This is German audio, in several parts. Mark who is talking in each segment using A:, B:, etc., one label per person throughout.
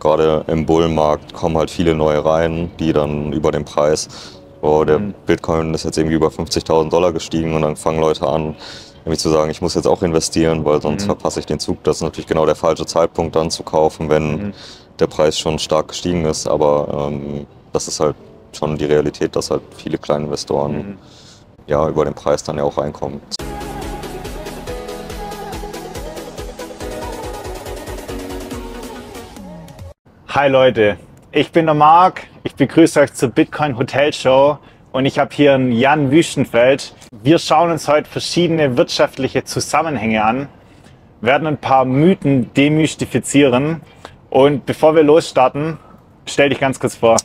A: gerade im Bullenmarkt kommen halt viele neue rein, die dann über den Preis, oh, der mhm. Bitcoin ist jetzt irgendwie über 50.000 Dollar gestiegen und dann fangen Leute an, nämlich zu sagen, ich muss jetzt auch investieren, weil sonst mhm. verpasse ich den Zug. Das ist natürlich genau der falsche Zeitpunkt dann zu kaufen, wenn mhm. der Preis schon stark gestiegen ist. Aber ähm, das ist halt schon die Realität, dass halt viele kleine Investoren mhm. ja über den Preis dann ja auch reinkommen.
B: Hi Leute, ich bin der Marc. Ich begrüße euch zur Bitcoin Hotel Show und ich habe hier einen Jan Wüstenfeld. Wir schauen uns heute verschiedene wirtschaftliche Zusammenhänge an, werden ein paar Mythen demystifizieren und bevor wir losstarten, stell dich ganz kurz vor.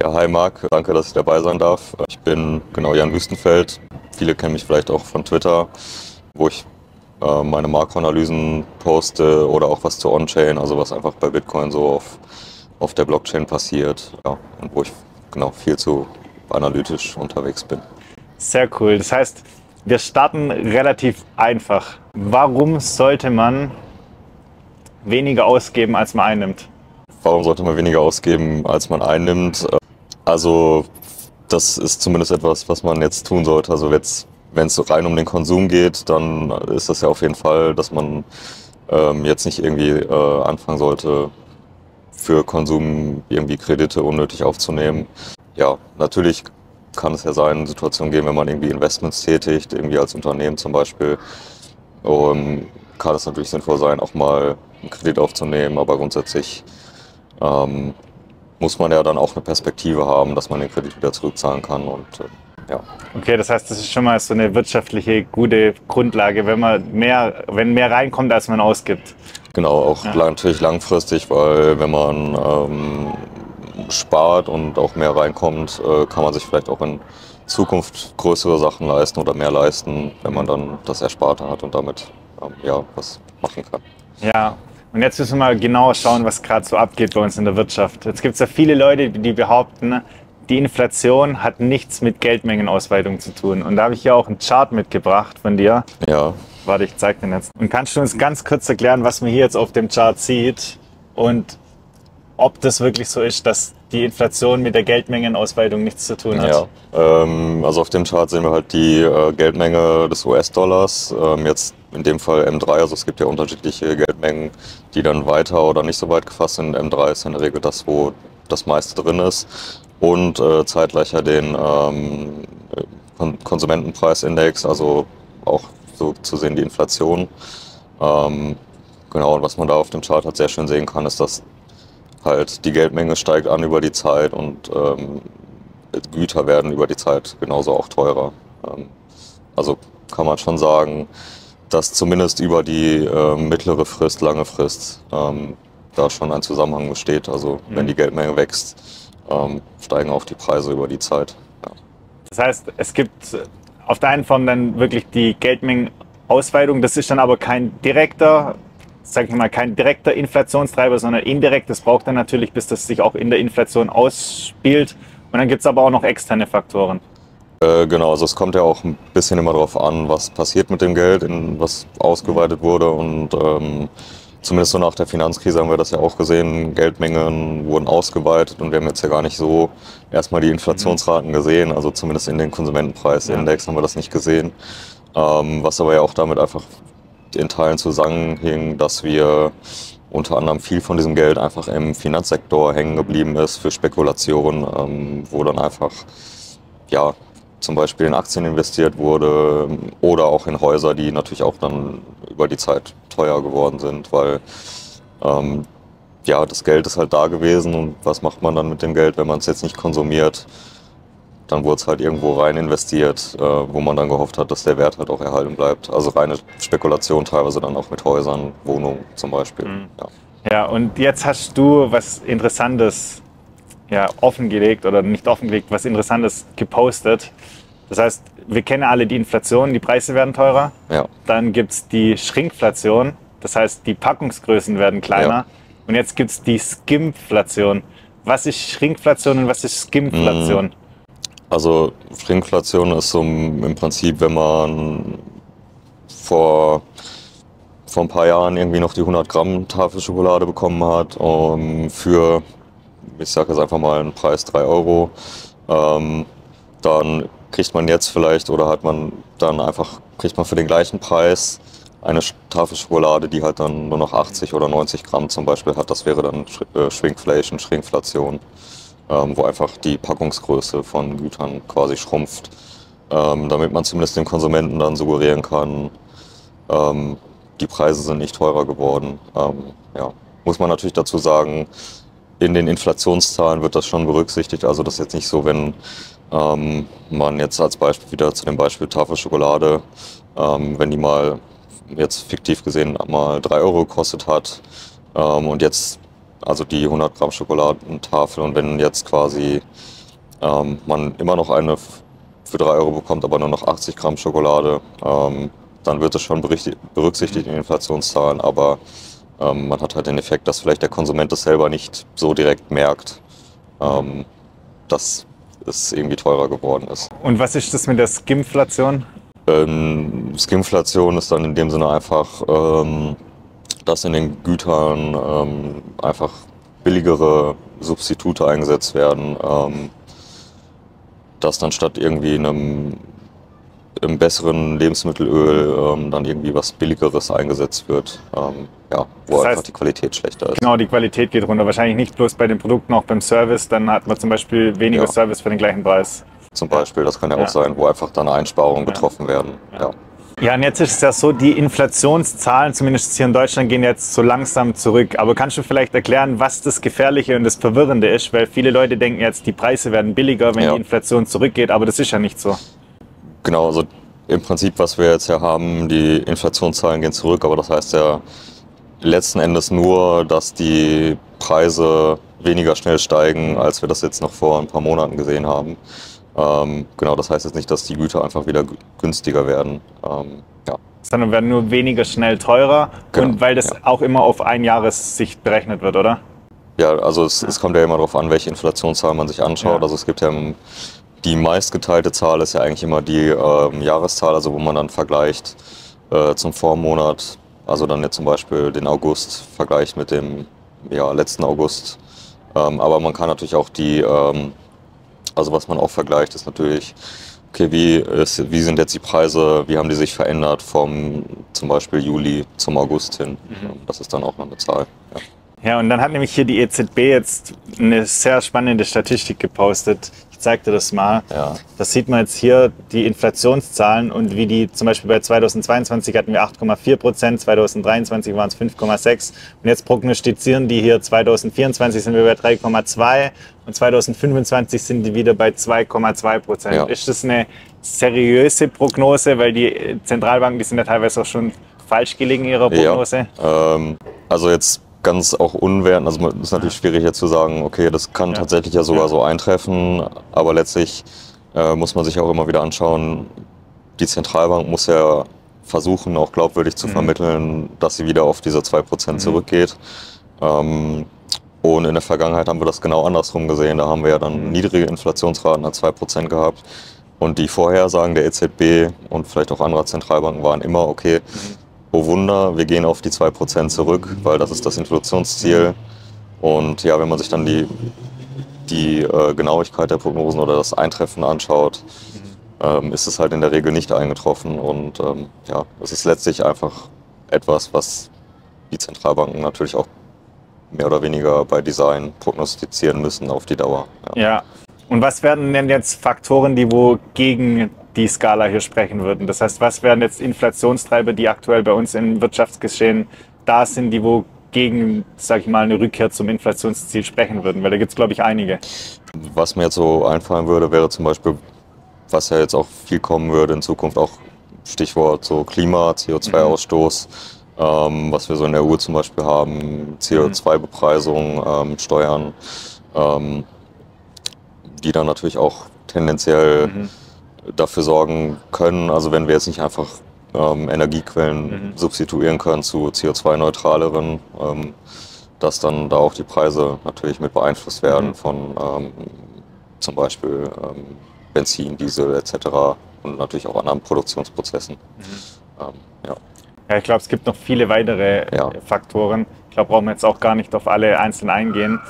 A: Ja, hi Marc, danke, dass ich dabei sein darf. Ich bin genau Jan Wüstenfeld. Viele kennen mich vielleicht auch von Twitter, wo ich äh, meine Makroanalysen poste oder auch was zur On-Chain, also was einfach bei Bitcoin so auf, auf der Blockchain passiert ja, und wo ich genau viel zu analytisch unterwegs bin.
B: Sehr cool. Das heißt, wir starten relativ einfach. Warum sollte man weniger ausgeben, als man einnimmt?
A: Warum sollte man weniger ausgeben, als man einnimmt? Also das ist zumindest etwas, was man jetzt tun sollte. Also jetzt wenn es rein um den Konsum geht, dann ist das ja auf jeden Fall, dass man ähm, jetzt nicht irgendwie äh, anfangen sollte, für Konsum irgendwie Kredite unnötig aufzunehmen. Ja, natürlich kann es ja sein, Situationen geben, wenn man irgendwie Investments tätigt, irgendwie als Unternehmen zum Beispiel, um, ähm, kann es natürlich sinnvoll sein, auch mal einen Kredit aufzunehmen, aber grundsätzlich ähm, muss man ja dann auch eine Perspektive haben, dass man den Kredit wieder zurückzahlen kann und äh, ja.
B: Okay, das heißt, das ist schon mal so eine wirtschaftliche gute Grundlage, wenn man mehr, wenn mehr reinkommt, als man ausgibt.
A: Genau, auch ja. natürlich langfristig, weil wenn man ähm, spart und auch mehr reinkommt, äh, kann man sich vielleicht auch in Zukunft größere Sachen leisten oder mehr leisten, wenn man dann das Ersparte hat und damit ähm, ja, was machen kann.
B: Ja, und jetzt müssen wir mal genau schauen, was gerade so abgeht bei uns in der Wirtschaft. Jetzt gibt es ja viele Leute, die behaupten, die Inflation hat nichts mit Geldmengenausweitung zu tun. Und da habe ich ja auch einen Chart mitgebracht von dir.
A: Ja.
B: Warte, ich zeige den jetzt. Und kannst du uns ganz kurz erklären, was man hier jetzt auf dem Chart sieht und ob das wirklich so ist, dass die Inflation mit der Geldmengenausweitung nichts zu tun hat?
A: Ja, ähm, also auf dem Chart sehen wir halt die äh, Geldmenge des US-Dollars. Ähm, jetzt in dem Fall M3, also es gibt ja unterschiedliche Geldmengen, die dann weiter oder nicht so weit gefasst sind. M3 ist in der Regel das, wo das meiste drin ist und äh, zeitgleich ja den ähm, Konsumentenpreisindex, also auch so zu sehen die Inflation. Ähm, genau, und was man da auf dem Chart halt sehr schön sehen kann, ist, dass halt die Geldmenge steigt an über die Zeit und ähm, Güter werden über die Zeit genauso auch teurer. Ähm, also kann man schon sagen, dass zumindest über die äh, mittlere Frist, lange Frist ähm, da schon ein Zusammenhang besteht. Also wenn mhm. die Geldmenge wächst, ähm, steigen auch die Preise über die Zeit. Ja.
B: Das heißt, es gibt auf der einen Form dann wirklich die Geldmengenausweitung. Das ist dann aber kein direkter, sage ich mal, kein direkter Inflationstreiber, sondern indirekt. Das braucht dann natürlich, bis das sich auch in der Inflation ausspielt. Und dann gibt es aber auch noch externe Faktoren.
A: Äh, genau, also es kommt ja auch ein bisschen immer darauf an, was passiert mit dem Geld, in was ausgeweitet wurde und ähm, zumindest so nach der Finanzkrise haben wir das ja auch gesehen, Geldmengen wurden ausgeweitet und wir haben jetzt ja gar nicht so erstmal die Inflationsraten gesehen, also zumindest in den Konsumentenpreisindex ja. haben wir das nicht gesehen, ähm, was aber ja auch damit einfach in Teilen zusammenhing, dass wir unter anderem viel von diesem Geld einfach im Finanzsektor hängen geblieben ist für Spekulationen, ähm, wo dann einfach ja, zum Beispiel in Aktien investiert wurde oder auch in Häuser, die natürlich auch dann über die Zeit teuer geworden sind, weil ähm, ja, das Geld ist halt da gewesen und was macht man dann mit dem Geld, wenn man es jetzt nicht konsumiert? Dann wurde es halt irgendwo rein investiert, äh, wo man dann gehofft hat, dass der Wert halt auch erhalten bleibt. Also reine Spekulation teilweise dann auch mit Häusern, Wohnungen zum Beispiel. Mhm.
B: Ja. ja, und jetzt hast du was Interessantes ja, offengelegt oder nicht offengelegt, was Interessantes gepostet. Das heißt, wir kennen alle die Inflation, die Preise werden teurer.
A: Ja.
B: Dann gibt es die Schrinkflation, das heißt, die Packungsgrößen werden kleiner. Ja. Und jetzt gibt es die Skimflation. Was ist Schrinkflation und was ist Skimflation? Mhm.
A: Also Schrinkflation ist so im Prinzip, wenn man vor vor ein paar Jahren irgendwie noch die 100 Gramm Tafel Schokolade bekommen hat um, für, ich sage jetzt einfach mal einen Preis 3 Euro, ähm, dann kriegt man jetzt vielleicht oder hat man dann einfach, kriegt man für den gleichen Preis eine Tafel Schokolade, die halt dann nur noch 80 oder 90 Gramm zum Beispiel hat. Das wäre dann äh, Shrinkflation, Shrinkflation, ähm, wo einfach die Packungsgröße von Gütern quasi schrumpft, ähm, damit man zumindest dem Konsumenten dann suggerieren kann, ähm, die Preise sind nicht teurer geworden. Ähm, ja. Muss man natürlich dazu sagen, in den Inflationszahlen wird das schon berücksichtigt. Also das ist jetzt nicht so, wenn ähm, man jetzt als Beispiel wieder zu dem Beispiel Tafelschokolade, ähm, wenn die mal jetzt fiktiv gesehen mal 3 Euro gekostet hat ähm, und jetzt also die 100 Gramm Schokoladentafel und wenn jetzt quasi ähm, man immer noch eine für 3 Euro bekommt, aber nur noch 80 Gramm Schokolade, ähm, dann wird es schon berücksichtigt in den Inflationszahlen, aber ähm, man hat halt den Effekt, dass vielleicht der Konsument es selber nicht so direkt merkt, ähm, dass es irgendwie teurer geworden ist.
B: Und was ist das mit der Skimflation?
A: Ähm, Skimflation ist dann in dem Sinne einfach, ähm, dass in den Gütern ähm, einfach billigere Substitute eingesetzt werden, ähm, dass dann statt irgendwie einem im besseren Lebensmittelöl ähm, dann irgendwie was Billigeres eingesetzt wird, ähm, ja, wo das einfach die Qualität schlechter ist.
B: Genau, die Qualität geht runter. Wahrscheinlich nicht bloß bei den Produkten, auch beim Service. Dann hat man zum Beispiel weniger ja. Service für den gleichen Preis.
A: Zum Beispiel, das kann ja, ja. auch sein, wo einfach dann Einsparungen ja. getroffen werden. Ja.
B: Ja, und jetzt ist es ja so, die Inflationszahlen, zumindest hier in Deutschland, gehen jetzt so langsam zurück. Aber kannst du vielleicht erklären, was das Gefährliche und das Verwirrende ist? Weil viele Leute denken jetzt, die Preise werden billiger, wenn die Inflation zurückgeht, aber das ist ja nicht so.
A: Genau, also im Prinzip, was wir jetzt ja haben, die Inflationszahlen gehen zurück, aber das heißt ja letzten Endes nur, dass die Preise weniger schnell steigen, als wir das jetzt noch vor ein paar Monaten gesehen haben. Ähm, genau, das heißt jetzt nicht, dass die Güter einfach wieder günstiger werden. Ähm,
B: ja. Sondern werden nur weniger schnell teurer genau, und weil das ja. auch immer auf Einjahressicht berechnet wird, oder?
A: Ja, also es, es kommt ja immer darauf an, welche Inflationszahl man sich anschaut. Ja. Also es gibt ja im die meistgeteilte Zahl ist ja eigentlich immer die ähm, Jahreszahl, also wo man dann vergleicht äh, zum Vormonat, also dann jetzt zum Beispiel den August vergleicht mit dem ja, letzten August. Ähm, aber man kann natürlich auch die, ähm, also was man auch vergleicht, ist natürlich, okay, wie, ist, wie sind jetzt die Preise, wie haben die sich verändert vom zum Beispiel Juli zum August hin. Mhm. Das ist dann auch noch eine Zahl.
B: Ja. Ja, und dann hat nämlich hier die EZB jetzt eine sehr spannende Statistik gepostet. Ich zeig dir das mal. Ja. Das sieht man jetzt hier, die Inflationszahlen und wie die zum Beispiel bei 2022 hatten wir 8,4 Prozent, 2023 waren es 5,6 und jetzt prognostizieren die hier 2024 sind wir bei 3,2 und 2025 sind die wieder bei 2,2 Prozent. Ja. Ist das eine seriöse Prognose, weil die Zentralbanken, die sind ja teilweise auch schon falsch gelegen in ihrer Prognose?
A: Ja, ähm, also jetzt ganz auch unwerten. Also es ist natürlich schwierig jetzt zu sagen, okay, das kann ja. tatsächlich ja sogar ja. so eintreffen, aber letztlich äh, muss man sich auch immer wieder anschauen, die Zentralbank muss ja versuchen, auch glaubwürdig zu mhm. vermitteln, dass sie wieder auf diese 2% mhm. zurückgeht. Ähm, und in der Vergangenheit haben wir das genau andersrum gesehen. Da haben wir ja dann mhm. niedrige Inflationsraten als 2% gehabt. Und die Vorhersagen der EZB und vielleicht auch anderer Zentralbanken waren immer, okay, mhm oh Wunder, wir gehen auf die 2% zurück, weil das ist das Inflationsziel. Und ja, wenn man sich dann die, die äh, Genauigkeit der Prognosen oder das Eintreffen anschaut, ähm, ist es halt in der Regel nicht eingetroffen. Und ähm, ja, es ist letztlich einfach etwas, was die Zentralbanken natürlich auch mehr oder weniger bei Design prognostizieren müssen auf die Dauer.
B: Ja. ja. Und was werden denn jetzt Faktoren, die wo gegen die Skala hier sprechen würden. Das heißt, was wären jetzt Inflationstreiber, die aktuell bei uns im Wirtschaftsgeschehen da sind, die wo gegen, sag ich mal, eine Rückkehr zum Inflationsziel sprechen würden? Weil da gibt es, glaube ich, einige.
A: Was mir jetzt so einfallen würde, wäre zum Beispiel, was ja jetzt auch viel kommen würde in Zukunft, auch Stichwort so Klima, CO2-Ausstoß, mhm. ähm, was wir so in der EU zum Beispiel haben, CO2-Bepreisung, ähm, Steuern, ähm, die dann natürlich auch tendenziell mhm dafür sorgen können, also wenn wir jetzt nicht einfach ähm, Energiequellen mhm. substituieren können zu CO2-neutraleren, ähm, dass dann da auch die Preise natürlich mit beeinflusst werden mhm. von ähm, zum Beispiel ähm, Benzin, Diesel etc. und natürlich auch anderen Produktionsprozessen. Mhm.
B: Ähm, ja. Ja, ich glaube, es gibt noch viele weitere
A: Ja.
B: Faktoren. Ich glaube, brauchen wir jetzt auch gar nicht auf alle einzeln eingehen.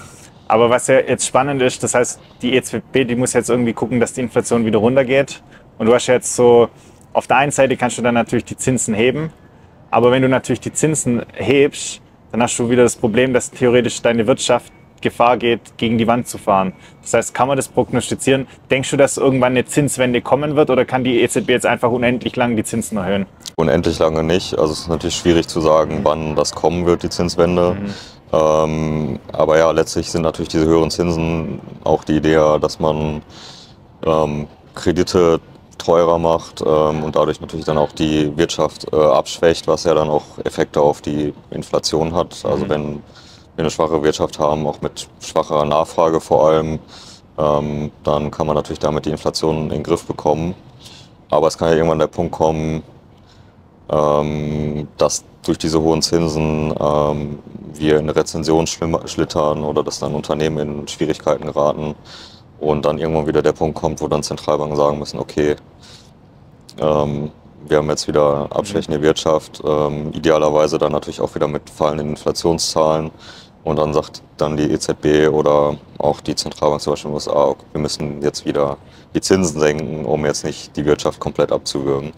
B: Aber was ja jetzt spannend ist, das heißt, die EZB, die muss jetzt irgendwie gucken, dass die Inflation wieder runtergeht. Und du hast jetzt so, auf der einen Seite kannst du dann natürlich die Zinsen heben. Aber wenn du natürlich die Zinsen hebst, dann hast du wieder das Problem, dass theoretisch deine Wirtschaft Gefahr geht, gegen die Wand zu fahren. Das heißt, kann man das prognostizieren? Denkst du, dass irgendwann eine Zinswende kommen wird oder kann die EZB jetzt einfach unendlich lang die Zinsen erhöhen?
A: Unendlich lange nicht. Also es ist natürlich schwierig zu sagen, wann das kommen wird, die Zinswende. Ähm, aber ja, letztlich sind natürlich diese höheren Zinsen auch die Idee, dass man ähm, Kredite teurer macht ähm, und dadurch natürlich dann auch die Wirtschaft äh, abschwächt, was ja dann auch Effekte auf die Inflation hat. Also wenn wir eine schwache Wirtschaft haben, auch mit schwacher Nachfrage vor allem, ähm, dann kann man natürlich damit die Inflation in den Griff bekommen. Aber es kann ja irgendwann der Punkt kommen, ähm, dass durch diese hohen Zinsen ähm, wir in eine Rezension schlittern oder dass dann Unternehmen in Schwierigkeiten geraten und dann irgendwann wieder der Punkt kommt, wo dann Zentralbanken sagen müssen, okay, ähm, wir haben jetzt wieder abschwächende Wirtschaft, ähm, idealerweise dann natürlich auch wieder mit fallenden Inflationszahlen und dann sagt dann die EZB oder auch die Zentralbank zum Beispiel in den USA, okay, wir müssen jetzt wieder die Zinsen senken, um jetzt nicht die Wirtschaft komplett abzuwürgen.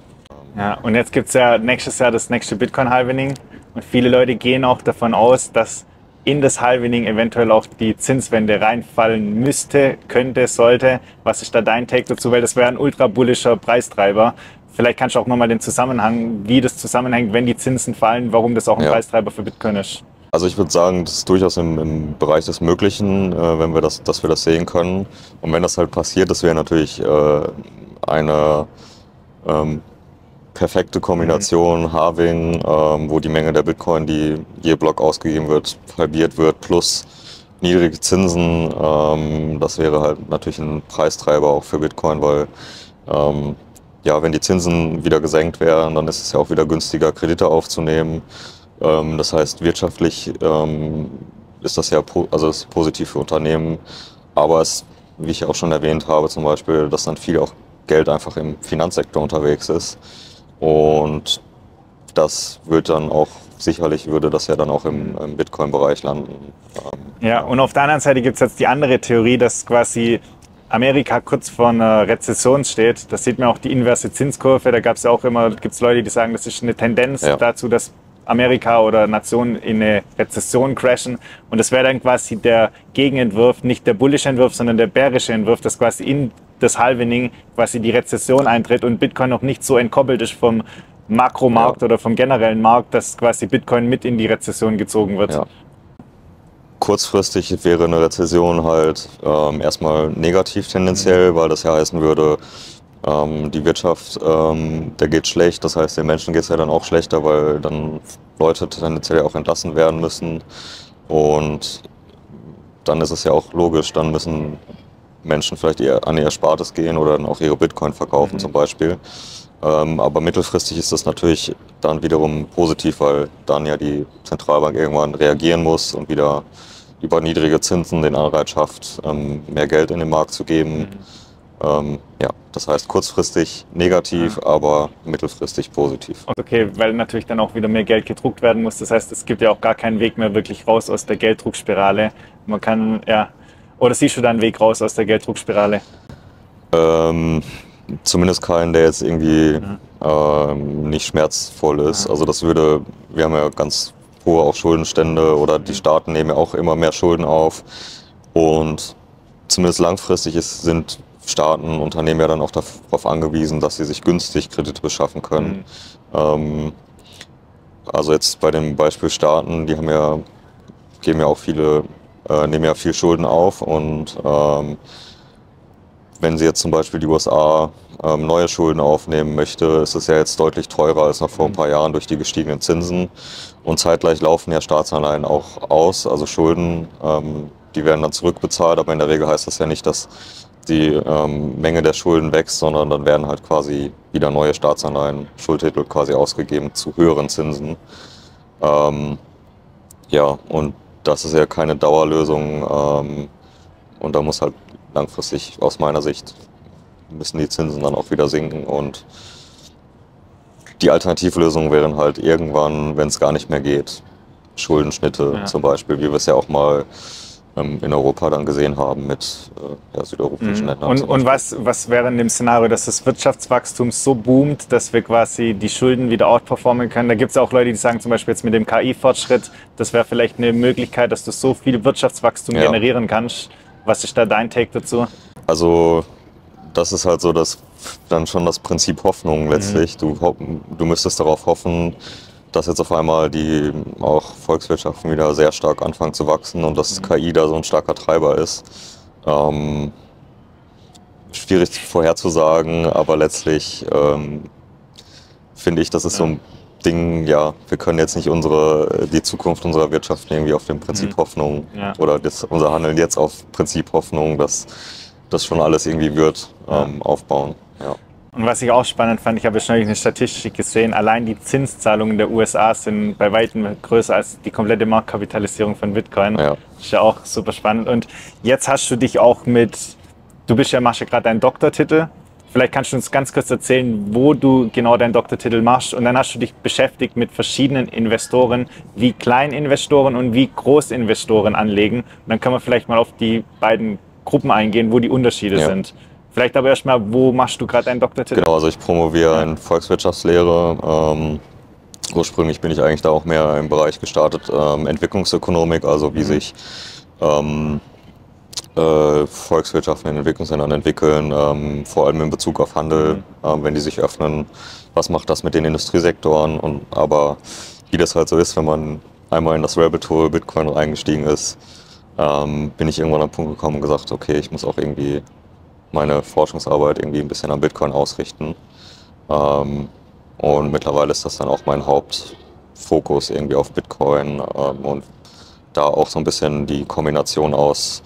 B: Ja, und jetzt gibt's ja nächstes Jahr das nächste Bitcoin-Halvening. Und viele Leute gehen auch davon aus, dass in das Halvening eventuell auch die Zinswende reinfallen müsste, könnte, sollte. Was ist da dein Take dazu? Weil das wäre ein ultra bullischer Preistreiber. Vielleicht kannst du auch nochmal den Zusammenhang, wie das zusammenhängt, wenn die Zinsen fallen, warum das auch ein
A: Ja.
B: Preistreiber für Bitcoin ist.
A: Also ich würde sagen, das ist durchaus im, im Bereich des Möglichen, äh, wenn wir das, dass wir das sehen können. Und wenn das halt passiert, das wäre natürlich äh, eine ähm, perfekte Kombination Halving, ähm, wo die Menge der Bitcoin, die je Block ausgegeben wird, halbiert wird, plus niedrige Zinsen. Ähm, das wäre halt natürlich ein Preistreiber auch für Bitcoin, weil ähm, ja, wenn die Zinsen wieder gesenkt wären, dann ist es ja auch wieder günstiger, Kredite aufzunehmen. Ähm, das heißt, wirtschaftlich ähm, ist das ja also ist positiv für Unternehmen, aber es, wie ich auch schon erwähnt habe, zum Beispiel, dass dann viel auch Geld einfach im Finanzsektor unterwegs ist. Und das wird dann auch, sicherlich würde das ja dann auch im, im Bitcoin-Bereich landen.
B: Ja, und auf der anderen Seite gibt's jetzt die andere Theorie, dass quasi Amerika kurz vor einer Rezession steht. Das sieht man auch die inverse Zinskurve. Da gab's ja auch immer, gibt's Leute, die sagen, das ist eine Tendenz
A: Ja.
B: dazu, dass Amerika oder Nationen in eine Rezession crashen. Und das wäre dann quasi der Gegenentwurf, nicht der bullische Entwurf, sondern der bärische Entwurf, dass quasi in das Halvening quasi die Rezession eintritt und Bitcoin noch nicht so entkoppelt ist vom Makromarkt
A: Ja.
B: oder vom generellen Markt, dass quasi Bitcoin mit in die Rezession gezogen wird.
A: Ja. Kurzfristig wäre eine Rezession halt ähm, erstmal negativ tendenziell, weil das ja heißen würde, ähm, die Wirtschaft, ähm, der geht schlecht. Das heißt, den Menschen geht es ja dann auch schlechter, weil dann Leute tendenziell auch entlassen werden müssen. Und dann ist es ja auch logisch, dann müssen Menschen vielleicht eher an ihr Erspartes gehen oder dann auch ihre Bitcoin verkaufen zum Beispiel. Ähm, aber mittelfristig ist das natürlich dann wiederum positiv, weil dann ja die Zentralbank irgendwann reagieren muss und wieder über niedrige Zinsen den Anreiz schafft, ähm, mehr Geld in den Markt zu geben. Ähm, ja, das heißt kurzfristig negativ, aber mittelfristig positiv.
B: Okay, weil natürlich dann auch wieder mehr Geld gedruckt werden muss. Das heißt, es gibt ja auch gar keinen Weg mehr wirklich raus aus der Gelddruckspirale. Man kann, ja, oder siehst du da einen Weg raus aus der Gelddruckspirale?
A: Ähm, zumindest keinen, der jetzt irgendwie ähm, nicht schmerzvoll ist. Also das würde, wir haben ja ganz hohe auch Schuldenstände oder die Staaten nehmen ja auch immer mehr Schulden auf. Und zumindest langfristig ist, sind Staaten, Unternehmen ja dann auch darauf angewiesen, dass sie sich günstig Kredite beschaffen können. Ähm, also jetzt bei dem Beispiel Staaten, die haben ja, geben ja auch viele, äh, nehmen ja viel Schulden auf und ähm, wenn sie jetzt zum Beispiel die USA ähm, neue Schulden aufnehmen möchte, ist es ja jetzt deutlich teurer als noch vor ein paar Jahren durch die gestiegenen Zinsen. Und zeitgleich laufen ja Staatsanleihen auch aus, also Schulden, ähm, die werden dann zurückbezahlt, aber in der Regel heißt das ja nicht, dass die ähm, Menge der Schulden wächst, sondern dann werden halt quasi wieder neue Staatsanleihen, Schuldtitel quasi ausgegeben zu höheren Zinsen. Ähm, ja, und das ist ja keine Dauerlösung. Ähm, und da muss halt langfristig aus meiner Sicht müssen die Zinsen dann auch wieder sinken und die Alternativlösungen wären halt irgendwann, wenn es gar nicht mehr geht, Schuldenschnitte
B: Ja.
A: zum Beispiel, wie wir es ja auch mal in Europa dann gesehen haben mit äh, ja, südeuropäischen Ländern.
B: Mhm. Und,
A: zum
B: und
A: Beispiel.
B: was, was wäre in dem Szenario, dass das Wirtschaftswachstum so boomt, dass wir quasi die Schulden wieder outperformen können? Da gibt es auch Leute, die sagen zum Beispiel jetzt mit dem KI-Fortschritt, das wäre vielleicht eine Möglichkeit, dass du so viel Wirtschaftswachstum
A: Ja.
B: generieren kannst. Was ist da dein Take dazu?
A: Also das ist halt so das dann schon das Prinzip Hoffnung letztlich.
B: Mhm.
A: Du, du müsstest darauf hoffen, dass jetzt auf einmal die auch Volkswirtschaften wieder sehr stark anfangen zu wachsen und dass KI da so ein starker Treiber ist. Ähm, schwierig vorherzusagen, aber letztlich ähm, finde ich, das ist so ein Ding, ja, wir können jetzt nicht unsere, die Zukunft unserer Wirtschaft irgendwie auf dem Prinzip
B: Mhm.
A: Hoffnung
B: Ja.
A: oder das, unser Handeln jetzt auf Prinzip Hoffnung, dass das schon alles irgendwie wird, ähm, aufbauen. Ja.
B: Und was ich auch spannend fand, ich habe jetzt neulich eine Statistik gesehen, allein die Zinszahlungen der USA sind bei weitem größer als die komplette Marktkapitalisierung von Bitcoin.
A: Ja.
B: Ist ja auch super spannend. Und jetzt hast du dich auch mit, du bist ja, machst ja gerade deinen Doktortitel. Vielleicht kannst du uns ganz kurz erzählen, wo du genau deinen Doktortitel machst. Und dann hast du dich beschäftigt mit verschiedenen Investoren, wie Kleininvestoren und wie Großinvestoren anlegen. Und dann können wir vielleicht mal auf die beiden Gruppen eingehen, wo die Unterschiede
A: Ja.
B: sind. Vielleicht aber erstmal, wo machst du gerade deinen Doktortitel?
A: Genau, also ich promoviere in Volkswirtschaftslehre. Ähm, ursprünglich bin ich eigentlich da auch mehr im Bereich gestartet, ähm, Entwicklungsökonomik, also wie sich ähm, äh, Volkswirtschaften in Entwicklungsländern entwickeln, ähm, vor allem in Bezug auf Handel, ähm, wenn die sich öffnen. Was macht das mit den Industriesektoren? Und aber wie das halt so ist, wenn man einmal in das Rabbit Hole Bitcoin reingestiegen ist, ähm, bin ich irgendwann an den Punkt gekommen und gesagt, okay, ich muss auch irgendwie meine Forschungsarbeit irgendwie ein bisschen an Bitcoin ausrichten. Ähm, und mittlerweile ist das dann auch mein Hauptfokus irgendwie auf Bitcoin ähm, und da auch so ein bisschen die Kombination aus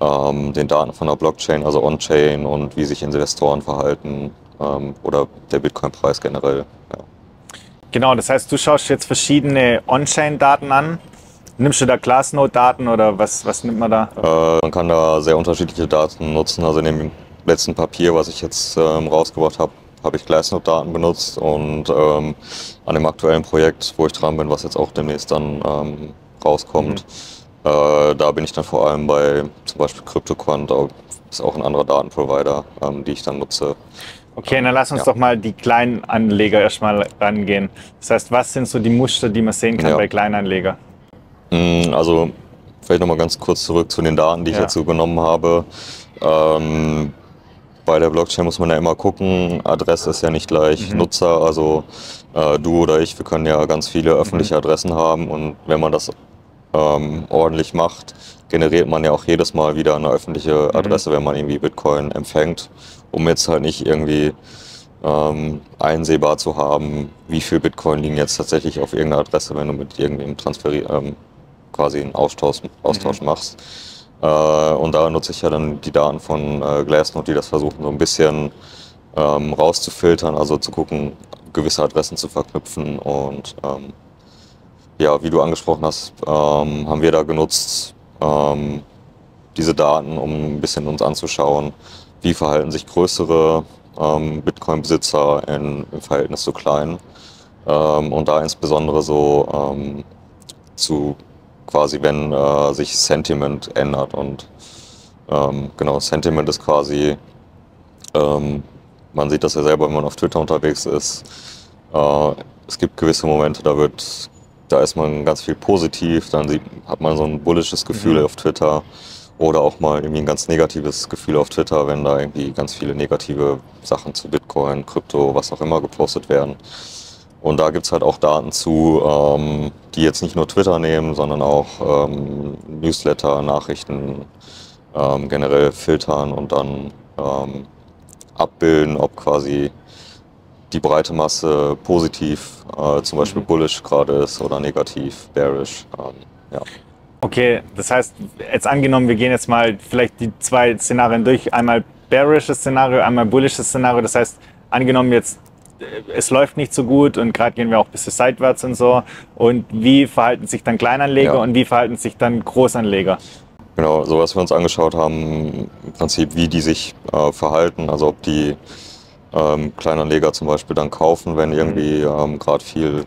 A: ähm, den Daten von der Blockchain, also On-Chain und wie sich Investoren verhalten ähm, oder der Bitcoin-Preis generell. Ja.
B: Genau, das heißt, du schaust jetzt verschiedene On-Chain-Daten an. Nimmst du da Glassnode-Daten oder was, was nimmt man da?
A: Äh, man kann da sehr unterschiedliche Daten nutzen. Also in dem letzten Papier, was ich jetzt ähm, rausgebracht habe, habe ich Glassnode-Daten benutzt und ähm, an dem aktuellen Projekt, wo ich dran bin, was jetzt auch demnächst dann ähm, rauskommt, äh, da bin ich dann vor allem bei zum Beispiel CryptoQuant, ist auch ein anderer Datenprovider, ähm, die ich dann nutze.
B: Okay, dann lass uns
A: Ja.
B: doch mal die kleinen Anleger erstmal rangehen. Das heißt, was sind so die Muster, die man sehen kann
A: Ja.
B: bei Kleinanleger?
A: Mm, Also vielleicht nochmal ganz kurz zurück zu den Daten, die ich
B: Ja.
A: so genommen habe. Ähm, bei der Blockchain muss man ja immer gucken, Adresse ist ja nicht gleich
B: Mhm.
A: Nutzer, also äh, du oder ich, wir können ja ganz viele öffentliche
B: Mhm.
A: Adressen haben und wenn man das ähm, ordentlich macht, generiert man ja auch jedes Mal wieder eine öffentliche
B: Mhm.
A: Adresse, wenn man irgendwie Bitcoin empfängt, um jetzt halt nicht irgendwie ähm, einsehbar zu haben, wie viel Bitcoin liegen jetzt tatsächlich auf irgendeiner Adresse, wenn du mit irgendwem transferi ähm, quasi einen Austausch, Austausch machst. Äh, und da nutze ich ja dann die Daten von äh, Glassnode, die das versuchen, so ein bisschen ähm, rauszufiltern, also zu gucken, gewisse Adressen zu verknüpfen. Und ähm, ja, wie du angesprochen hast, ähm, haben wir da genutzt, ähm, diese Daten, um ein bisschen uns anzuschauen, wie verhalten sich größere ähm, Bitcoin-Besitzer in, im Verhältnis zu kleinen. Ähm, und da insbesondere so zu quasi, wenn äh, sich Sentiment ändert. Und ähm, genau, Sentiment ist quasi, ähm, man sieht das ja selber, wenn man auf Twitter unterwegs ist. Äh, es gibt gewisse Momente, da wird, da ist man ganz viel positiv, dann sieht, hat man so ein bullisches Gefühl
B: Mhm.
A: auf Twitter. Oder auch mal irgendwie ein ganz negatives Gefühl auf Twitter, wenn da irgendwie ganz viele negative Sachen zu Bitcoin, Krypto, was auch immer gepostet werden. Und da gibt's halt auch Daten zu, ähm, die jetzt nicht nur Twitter nehmen, sondern auch ähm, Newsletter, Nachrichten ähm, generell filtern und dann ähm, abbilden, ob quasi die breite Masse positiv, äh, zum Beispiel
B: Mhm.
A: bullish gerade ist oder negativ, bearish. Ähm, ja.
B: Okay, das heißt, jetzt angenommen, wir gehen jetzt mal vielleicht die zwei Szenarien durch. Einmal bearisches Szenario, einmal bullisches Szenario. Das heißt, angenommen jetzt, es läuft nicht so gut und gerade gehen wir auch ein bisschen seitwärts und so. Und wie verhalten sich dann Kleinanleger
A: Ja.
B: und wie verhalten sich dann Großanleger?
A: Genau, so was wir uns angeschaut haben, im Prinzip, wie die sich äh, verhalten, also ob die ähm, Kleinanleger zum Beispiel dann kaufen, wenn irgendwie ähm, gerade viel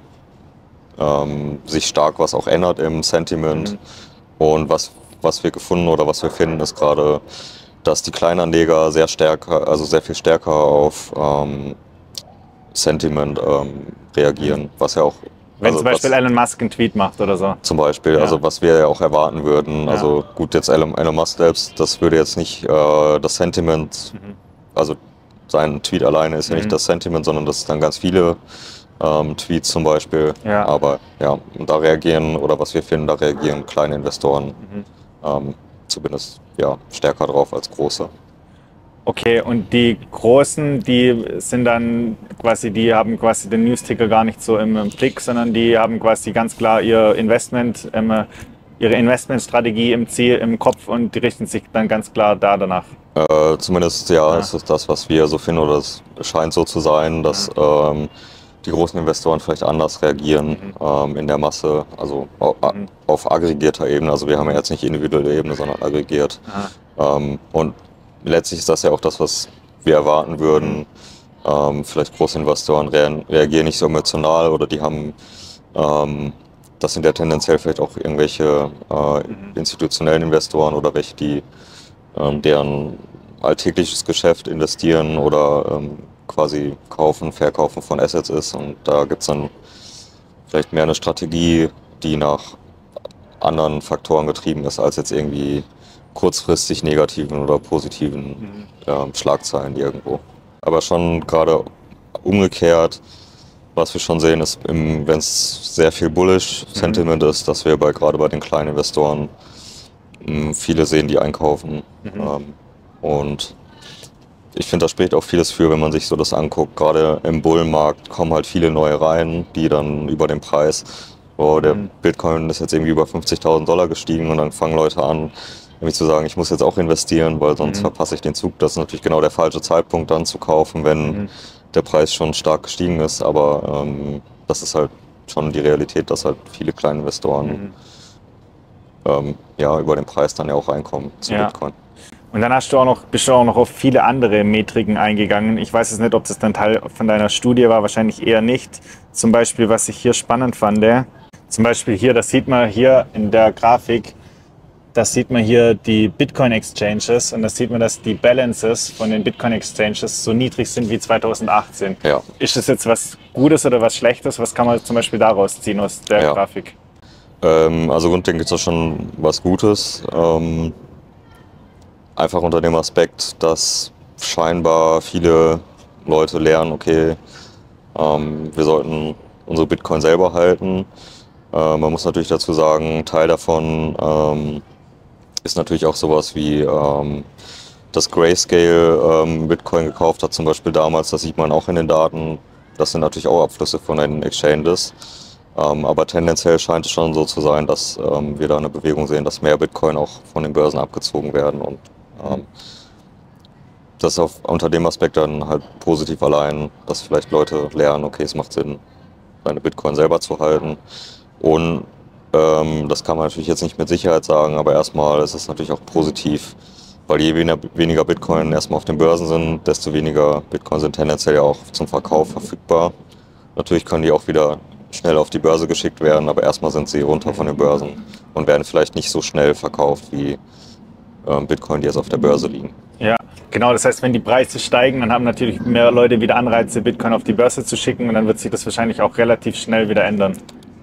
A: ähm, sich stark was auch ändert im Sentiment.
B: Mhm.
A: Und was, was wir gefunden oder was wir finden, ist gerade, dass die Kleinanleger sehr stärker, also sehr viel stärker auf ähm, Sentiment ähm, reagieren, was ja auch
B: Wenn
A: also
B: zum Beispiel Elon Musk einen Tweet macht oder so.
A: zum Beispiel,
B: Ja.
A: also was wir ja auch erwarten würden.
B: Ja.
A: Also gut, jetzt Elon, Elon Musk selbst, das würde jetzt nicht äh, das Sentiment,
B: Mhm.
A: also sein Tweet alleine ist ja
B: Mhm.
A: nicht das Sentiment, sondern das ist dann ganz viele ähm, Tweets zum Beispiel.
B: Ja.
A: Aber ja, da reagieren, oder was wir finden, da reagieren kleine Investoren
B: Mhm.
A: ähm, zumindest ja, stärker drauf als große.
B: Okay, und die Großen, die sind dann quasi, die haben quasi den Newsticker gar nicht so im, Blick, sondern die haben quasi ganz klar ihr Investment, ähm, ihre Investmentstrategie im Ziel, im Kopf und die richten sich dann ganz klar da danach.
A: Äh, zumindest ja,
B: Ja.
A: ist es das, was wir so finden, oder es scheint so zu sein, dass ähm, die großen Investoren vielleicht anders reagieren ähm, in der Masse, also
B: Mhm.
A: auf aggregierter Ebene. Also wir haben ja jetzt nicht individuelle Ebene, sondern aggregiert. Ähm, und letztlich ist das ja auch das, was wir erwarten würden. Ähm, vielleicht große Investoren rea reagieren nicht so emotional oder die haben, ähm, das sind ja tendenziell vielleicht auch irgendwelche äh, institutionellen Investoren oder welche, die ähm, deren alltägliches Geschäft investieren oder ähm, quasi kaufen, verkaufen von Assets ist. Und da gibt es dann vielleicht mehr eine Strategie, die nach anderen Faktoren getrieben ist, als jetzt irgendwie kurzfristig negativen oder positiven ähm, Schlagzeilen irgendwo. Aber schon gerade umgekehrt, was wir schon sehen, ist, wenn es sehr viel bullish Sentiment ist, dass wir bei, gerade bei den kleinen Investoren mh, viele sehen, die einkaufen. Ähm, und ich finde, das spricht auch vieles für, wenn man sich so das anguckt. Gerade im Bullenmarkt kommen halt viele neue rein, die dann über den Preis, oh, der
B: Mhm.
A: Bitcoin ist jetzt irgendwie über 50.000 Dollar gestiegen und dann fangen Leute an, irgendwie zu sagen, ich muss jetzt auch investieren, weil sonst
B: Mhm.
A: verpasse ich den Zug. Das ist natürlich genau der falsche Zeitpunkt dann zu kaufen, wenn
B: Mhm.
A: der Preis schon stark gestiegen ist. Aber ähm, das ist halt schon die Realität, dass halt viele kleine Investoren
B: Mhm.
A: ähm, ja, über den Preis dann ja auch reinkommen zu
B: Ja.
A: Bitcoin.
B: Und dann hast du auch noch, bist du auch noch auf viele andere Metriken eingegangen. Ich weiß jetzt nicht, ob das dann Teil von deiner Studie war, wahrscheinlich eher nicht. Zum Beispiel, was ich hier spannend fand, zum Beispiel hier, das sieht man hier in der Grafik, das sieht man hier die Bitcoin Exchanges und da sieht man, dass die Balances von den Bitcoin Exchanges so niedrig sind wie 2018.
A: Ja.
B: Ist das jetzt was Gutes oder was Schlechtes? Was kann man zum Beispiel daraus ziehen aus der
A: Ja.
B: Grafik?
A: Ähm, also grundlegend ist das schon was Gutes. Ähm, einfach unter dem Aspekt, dass scheinbar viele Leute lernen, okay, ähm, wir sollten unsere Bitcoin selber halten. Äh, man muss natürlich dazu sagen, Teil davon ähm, ist natürlich auch sowas wie ähm, das Grayscale ähm, Bitcoin gekauft hat, zum Beispiel damals, das sieht man auch in den Daten. Das sind natürlich auch Abflüsse von den Exchanges. Ähm, aber tendenziell scheint es schon so zu sein, dass ähm, wir da eine Bewegung sehen, dass mehr Bitcoin auch von den Börsen abgezogen werden. Und ähm, das auf, unter dem Aspekt dann halt positiv allein, dass vielleicht Leute lernen, okay, es macht Sinn, seine Bitcoin selber zu halten. Und ähm, das kann man natürlich jetzt nicht mit Sicherheit sagen, aber erstmal ist es natürlich auch positiv, weil je weniger, Bitcoin erstmal auf den Börsen sind, desto weniger Bitcoin sind tendenziell ja auch zum Verkauf verfügbar. Natürlich können die auch wieder schnell auf die Börse geschickt werden, aber erstmal sind sie runter von den Börsen und werden vielleicht nicht so schnell verkauft wie ähm, Bitcoin, die jetzt auf der Börse liegen.
B: Ja, genau. Das heißt, wenn die Preise steigen, dann haben natürlich mehr Leute wieder Anreize, Bitcoin auf die Börse zu schicken und dann wird sich das wahrscheinlich auch relativ schnell wieder ändern.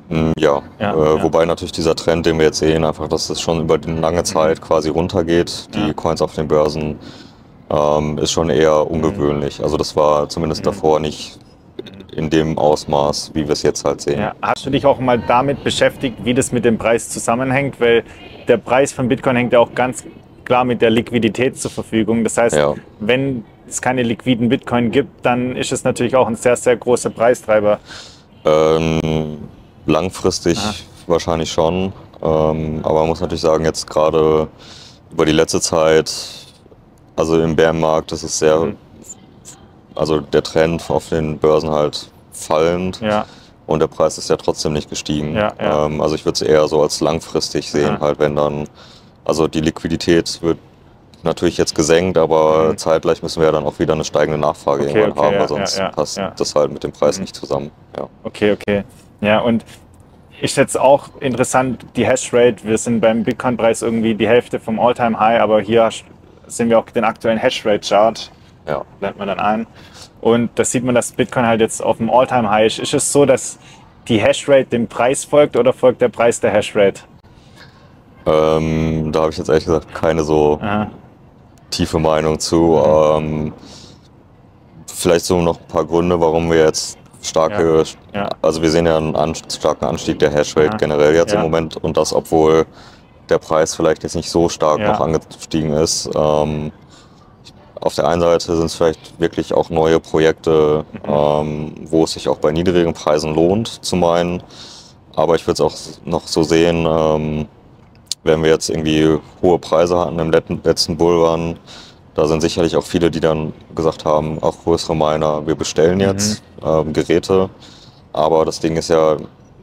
A: Mm, Ja,
B: Ja,
A: äh,
B: ja.
A: wobei natürlich dieser Trend, den wir jetzt sehen, einfach, dass es schon über eine lange Zeit quasi runtergeht, die
B: Ja.
A: Coins auf den Börsen, ähm, ist schon eher ungewöhnlich. Also das war zumindest davor nicht in dem Ausmaß, wie wir es jetzt halt sehen.
B: Hast du dich auch mal damit beschäftigt, wie das mit dem Preis zusammenhängt? Weil der Preis von Bitcoin hängt ja auch ganz klar mit der Liquidität zur Verfügung. Das heißt, wenn es keine liquiden Bitcoin gibt, dann ist es natürlich auch ein sehr, sehr großer Preistreiber.
A: Ähm, langfristig
B: Aha.
A: wahrscheinlich schon. Ähm, aber man muss natürlich sagen, jetzt gerade über die letzte Zeit, also im Bärenmarkt, das ist sehr,
B: Mhm.
A: also der Trend auf den Börsen halt fallend
B: Ja,
A: und der Preis ist ja trotzdem nicht gestiegen.
B: Ja, ja.
A: Ähm, also ich würde es eher so als langfristig sehen,
B: Aha.
A: halt wenn dann, also die Liquidität wird natürlich jetzt gesenkt, aber
B: Mhm.
A: zeitgleich müssen wir ja dann auch wieder eine steigende Nachfrage
B: Okay,
A: irgendwann
B: okay,
A: haben, weil sonst passt das halt mit dem Preis
B: Mhm.
A: nicht zusammen.
B: Okay, okay. Ja, und ist jetzt auch interessant, die Hashrate. Wir sind beim Bitcoin-Preis irgendwie die Hälfte vom All-Time-High, aber hier sehen wir auch den aktuellen Hashrate-Chart.
A: Ja.
B: Blendet man dann ein. Und da sieht man, dass Bitcoin halt jetzt auf dem All-Time-High ist. Ist es so, dass die Hashrate dem Preis folgt oder folgt der Preis der Hashrate?
A: Ähm, da habe ich jetzt ehrlich gesagt keine so
B: Aha.
A: tiefe Meinung zu. Ähm, vielleicht so noch ein paar Gründe, warum wir jetzt starke,
B: Ja.
A: also wir sehen ja einen an, starken Anstieg der Hashrate
B: Ja.
A: generell jetzt
B: Ja.
A: im Moment und das, obwohl der Preis vielleicht jetzt nicht so stark
B: Ja.
A: noch angestiegen ist. Ähm, auf der einen Seite sind es vielleicht wirklich auch neue Projekte,
B: Mhm.
A: ähm, wo es sich auch bei niedrigen Preisen lohnt zu meinen. Aber ich würde es auch noch so sehen, ähm, wenn wir jetzt irgendwie hohe Preise hatten im letzten, letzten Bullrun, da sind sicherlich auch viele, die dann gesagt haben, auch größere Miner, wir bestellen jetzt ähm, Geräte. Aber das Ding ist ja,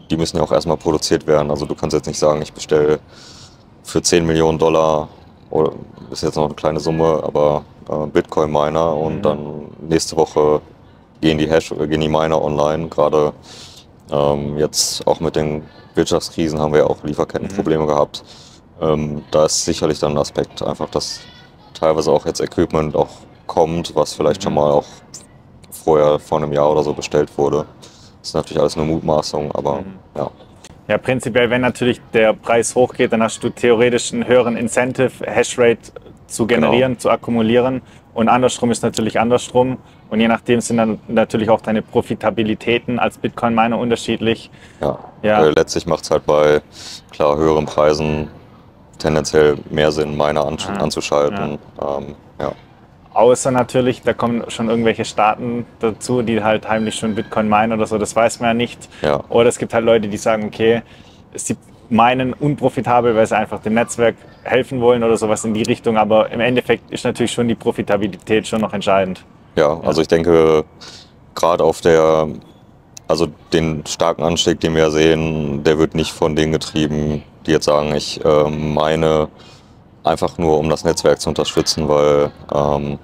A: die müssen ja auch erstmal produziert werden. Also du kannst jetzt nicht sagen, ich bestelle für 10 Millionen Dollar, oder ist jetzt noch eine kleine Summe, aber äh, Bitcoin-Miner und
B: Mhm.
A: dann nächste Woche gehen die Hash, gehen die Miner online. Gerade ähm, jetzt auch mit den Wirtschaftskrisen haben wir ja auch Lieferkettenprobleme gehabt. Ähm, da ist sicherlich dann ein Aspekt einfach, dass teilweise auch jetzt Equipment auch kommt, was vielleicht schon mal auch vorher vor einem Jahr oder so bestellt wurde. Das ist natürlich alles eine Mutmaßung, aber
B: Mhm.
A: ja.
B: Ja, prinzipiell, wenn natürlich der Preis hochgeht, dann hast du theoretisch einen höheren Incentive, Hashrate zu generieren,
A: Genau.
B: zu akkumulieren. Und andersrum ist natürlich andersrum. Und je nachdem sind dann natürlich auch deine Profitabilitäten als Bitcoin-Miner unterschiedlich.
A: Ja,
B: Ja.
A: Letztlich macht es halt bei klar höheren Preisen tendenziell mehr Sinn, Miner an,
B: Ah,
A: anzuschalten. Ähm, ja.
B: Außer natürlich, da kommen schon irgendwelche Staaten dazu, die halt heimlich schon Bitcoin meinen oder so, das weiß man ja nicht.
A: Ja.
B: Oder es gibt halt Leute, die sagen, okay, sie meinen unprofitabel, weil sie einfach dem Netzwerk helfen wollen oder sowas in die Richtung. Aber im Endeffekt ist natürlich schon die Profitabilität schon noch entscheidend.
A: ja, also ich denke, gerade auf der, also den starken Anstieg, den wir sehen, der wird nicht von denen getrieben, die jetzt sagen, ich ähm, meine einfach nur, um das Netzwerk zu unterstützen, weil ähm,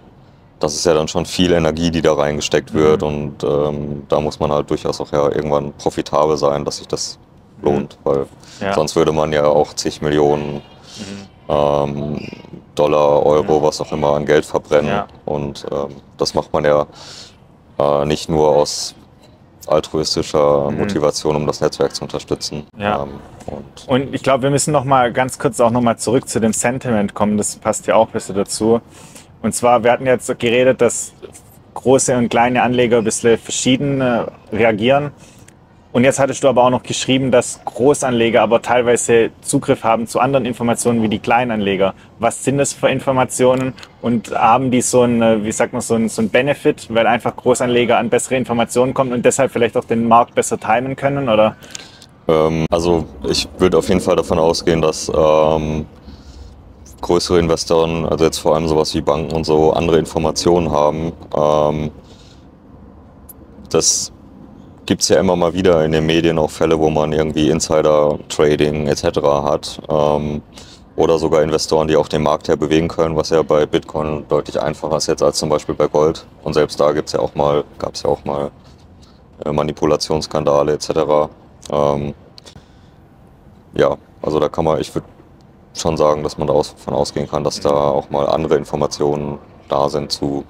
A: das ist ja dann schon viel Energie, die da reingesteckt wird
B: Mhm.
A: und ähm, da muss man halt durchaus auch ja irgendwann profitabel sein, dass sich das lohnt, weil
B: Ja.
A: sonst würde man ja auch zig Millionen
B: Mhm.
A: ähm, Dollar, Euro, was auch immer an Geld verbrennen.
B: Ja.
A: Und ähm, das macht man ja äh, nicht nur aus altruistischer
B: Mhm.
A: Motivation, um das Netzwerk zu unterstützen.
B: Ja.
A: Ähm, und
B: Und ich glaube, wir müssen noch mal ganz kurz auch noch mal zurück zu dem Sentiment kommen. Das passt ja auch ein bisschen dazu. Und zwar, wir hatten jetzt geredet, dass große und kleine Anleger ein bisschen verschieden äh, reagieren. Und jetzt hattest du aber auch noch geschrieben, dass Großanleger aber teilweise Zugriff haben zu anderen Informationen wie die Kleinanleger. Was sind das für Informationen und haben die so ein, äh, wie sagt man, so ein, so ein Benefit, weil einfach Großanleger an bessere Informationen kommen und deshalb vielleicht auch den Markt besser timen können? Oder?
A: ähm, also ich würde auf jeden Fall davon ausgehen, dass ähm, größere Investoren, also jetzt vor allem sowas wie Banken und so, andere Informationen haben. Ähm, das gibt es ja immer mal wieder in den Medien auch Fälle, wo man irgendwie Insider-Trading etc. hat. Ähm, oder sogar Investoren, die auch den Markt her bewegen können, was ja bei Bitcoin deutlich einfacher ist jetzt als zum Beispiel bei Gold. Und selbst da gibt's ja auch mal, gab es ja auch mal äh, Manipulationsskandale etc. Ähm, ja, also da kann man, ich würde schon sagen, dass man davon ausgehen kann, dass da auch mal andere Informationen da sind zu,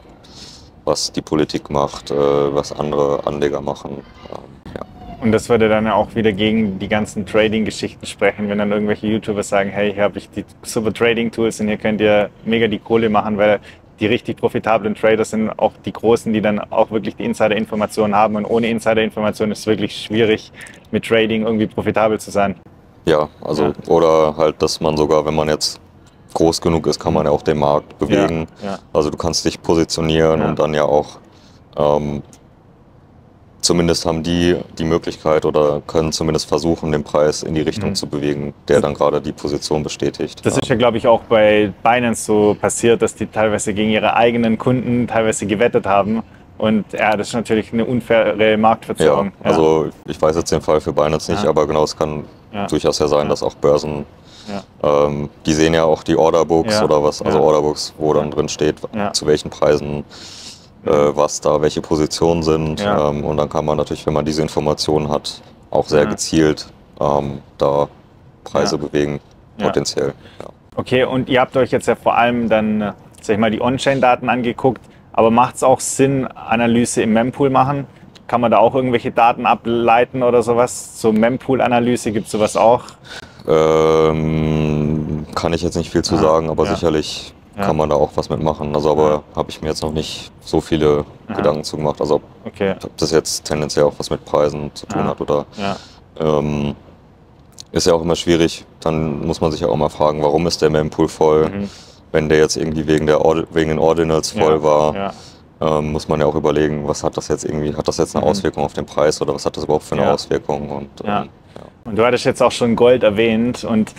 A: was die Politik macht, äh, was andere Anleger machen. Ähm, ja.
B: Und das würde dann auch wieder gegen die ganzen Trading-Geschichten sprechen, wenn dann irgendwelche YouTuber sagen, hey, hier habe ich die super Trading-Tools und hier könnt ihr mega die Kohle machen, weil die richtig profitablen Trader sind auch die Großen, die dann auch wirklich die Insider-Informationen haben. Und ohne Insider-Informationen ist es wirklich schwierig, mit Trading irgendwie profitabel zu sein.
A: Ja, also
B: Ja.
A: oder halt, dass man sogar, wenn man jetzt groß genug ist, kann man ja auch den Markt bewegen.
B: Ja, ja.
A: Also du kannst dich positionieren
B: Ja.
A: und dann ja auch ähm, zumindest haben die die Möglichkeit oder können zumindest versuchen, den Preis in die Richtung
B: Mhm.
A: zu bewegen, der dann gerade die Position bestätigt.
B: Das
A: ja.
B: ist ja, glaube ich, auch bei Binance so passiert, dass die teilweise gegen ihre eigenen Kunden teilweise gewettet haben. Und ja, das ist natürlich eine unfaire
A: ja,
B: Marktverzerrung.
A: also ich weiß jetzt den Fall für Binance nicht,
B: Ja.
A: aber genau es kann
B: Ja.
A: durchaus ja sein,
B: Ja.
A: dass auch Börsen Ja. Ähm, die sehen ja auch die Orderbooks
B: Ja.
A: oder was, also
B: Ja.
A: Orderbooks, wo dann drin steht, zu welchen Preisen äh, was da welche Positionen sind. Ähm, und dann kann man natürlich, wenn man diese Informationen hat, auch sehr gezielt ähm, da Preise bewegen, potenziell.
B: Okay, und ihr habt euch jetzt ja vor allem dann, äh, sag ich mal, die On-Chain-Daten angeguckt, aber macht es auch Sinn, Analyse im Mempool machen? Kann man da auch irgendwelche Daten ableiten oder sowas? Zur Mempool-Analyse gibt es sowas auch?
A: Ähm, kann ich jetzt nicht viel zu
B: Ah,
A: sagen, aber
B: ja.
A: sicherlich
B: Ja.
A: kann man da auch was mitmachen. Also aber
B: Ja.
A: habe ich mir jetzt noch nicht so viele
B: Aha.
A: Gedanken zu gemacht. Also ob
B: Okay,
A: ob das jetzt tendenziell auch was mit Preisen zu tun
B: Ja.
A: hat oder ähm, ist ja auch immer schwierig. Dann muss man sich ja auch mal fragen, warum ist der Mempool voll?
B: Mhm.
A: Wenn der jetzt irgendwie wegen, der Ordi wegen den Ordinals voll war, ähm, muss man ja auch überlegen, was hat das jetzt irgendwie, hat das jetzt eine
B: Mhm.
A: Auswirkung auf den Preis oder was hat das überhaupt für eine. Auswirkung? Und,
B: Ja. Und du hattest jetzt auch schon Gold erwähnt und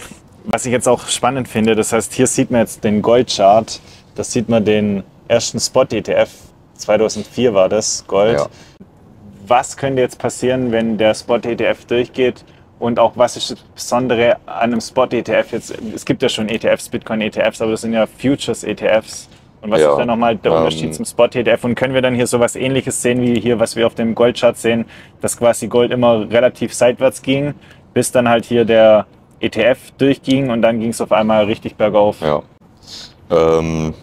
B: was ich jetzt auch spannend finde, das heißt, hier sieht man jetzt den Goldchart, da sieht man den ersten Spot-ETF, 2004 war das, Gold.
A: Ja.
B: Was könnte jetzt passieren, wenn der Spot-ETF durchgeht und auch was ist das Besondere an einem Spot-ETF jetzt? Es gibt ja schon ETFs, Bitcoin-ETFs, aber das sind ja Futures-ETFs. Und was
A: Ja,
B: ist da nochmal der
A: ähm,
B: Unterschied zum Spot-ETF? Und können wir dann hier sowas ähnliches sehen wie hier, was wir auf dem Goldchart sehen, dass quasi Gold immer relativ seitwärts ging, bis dann halt hier der ETF durchging und dann ging es auf einmal richtig bergauf.
A: Ja. Ähm,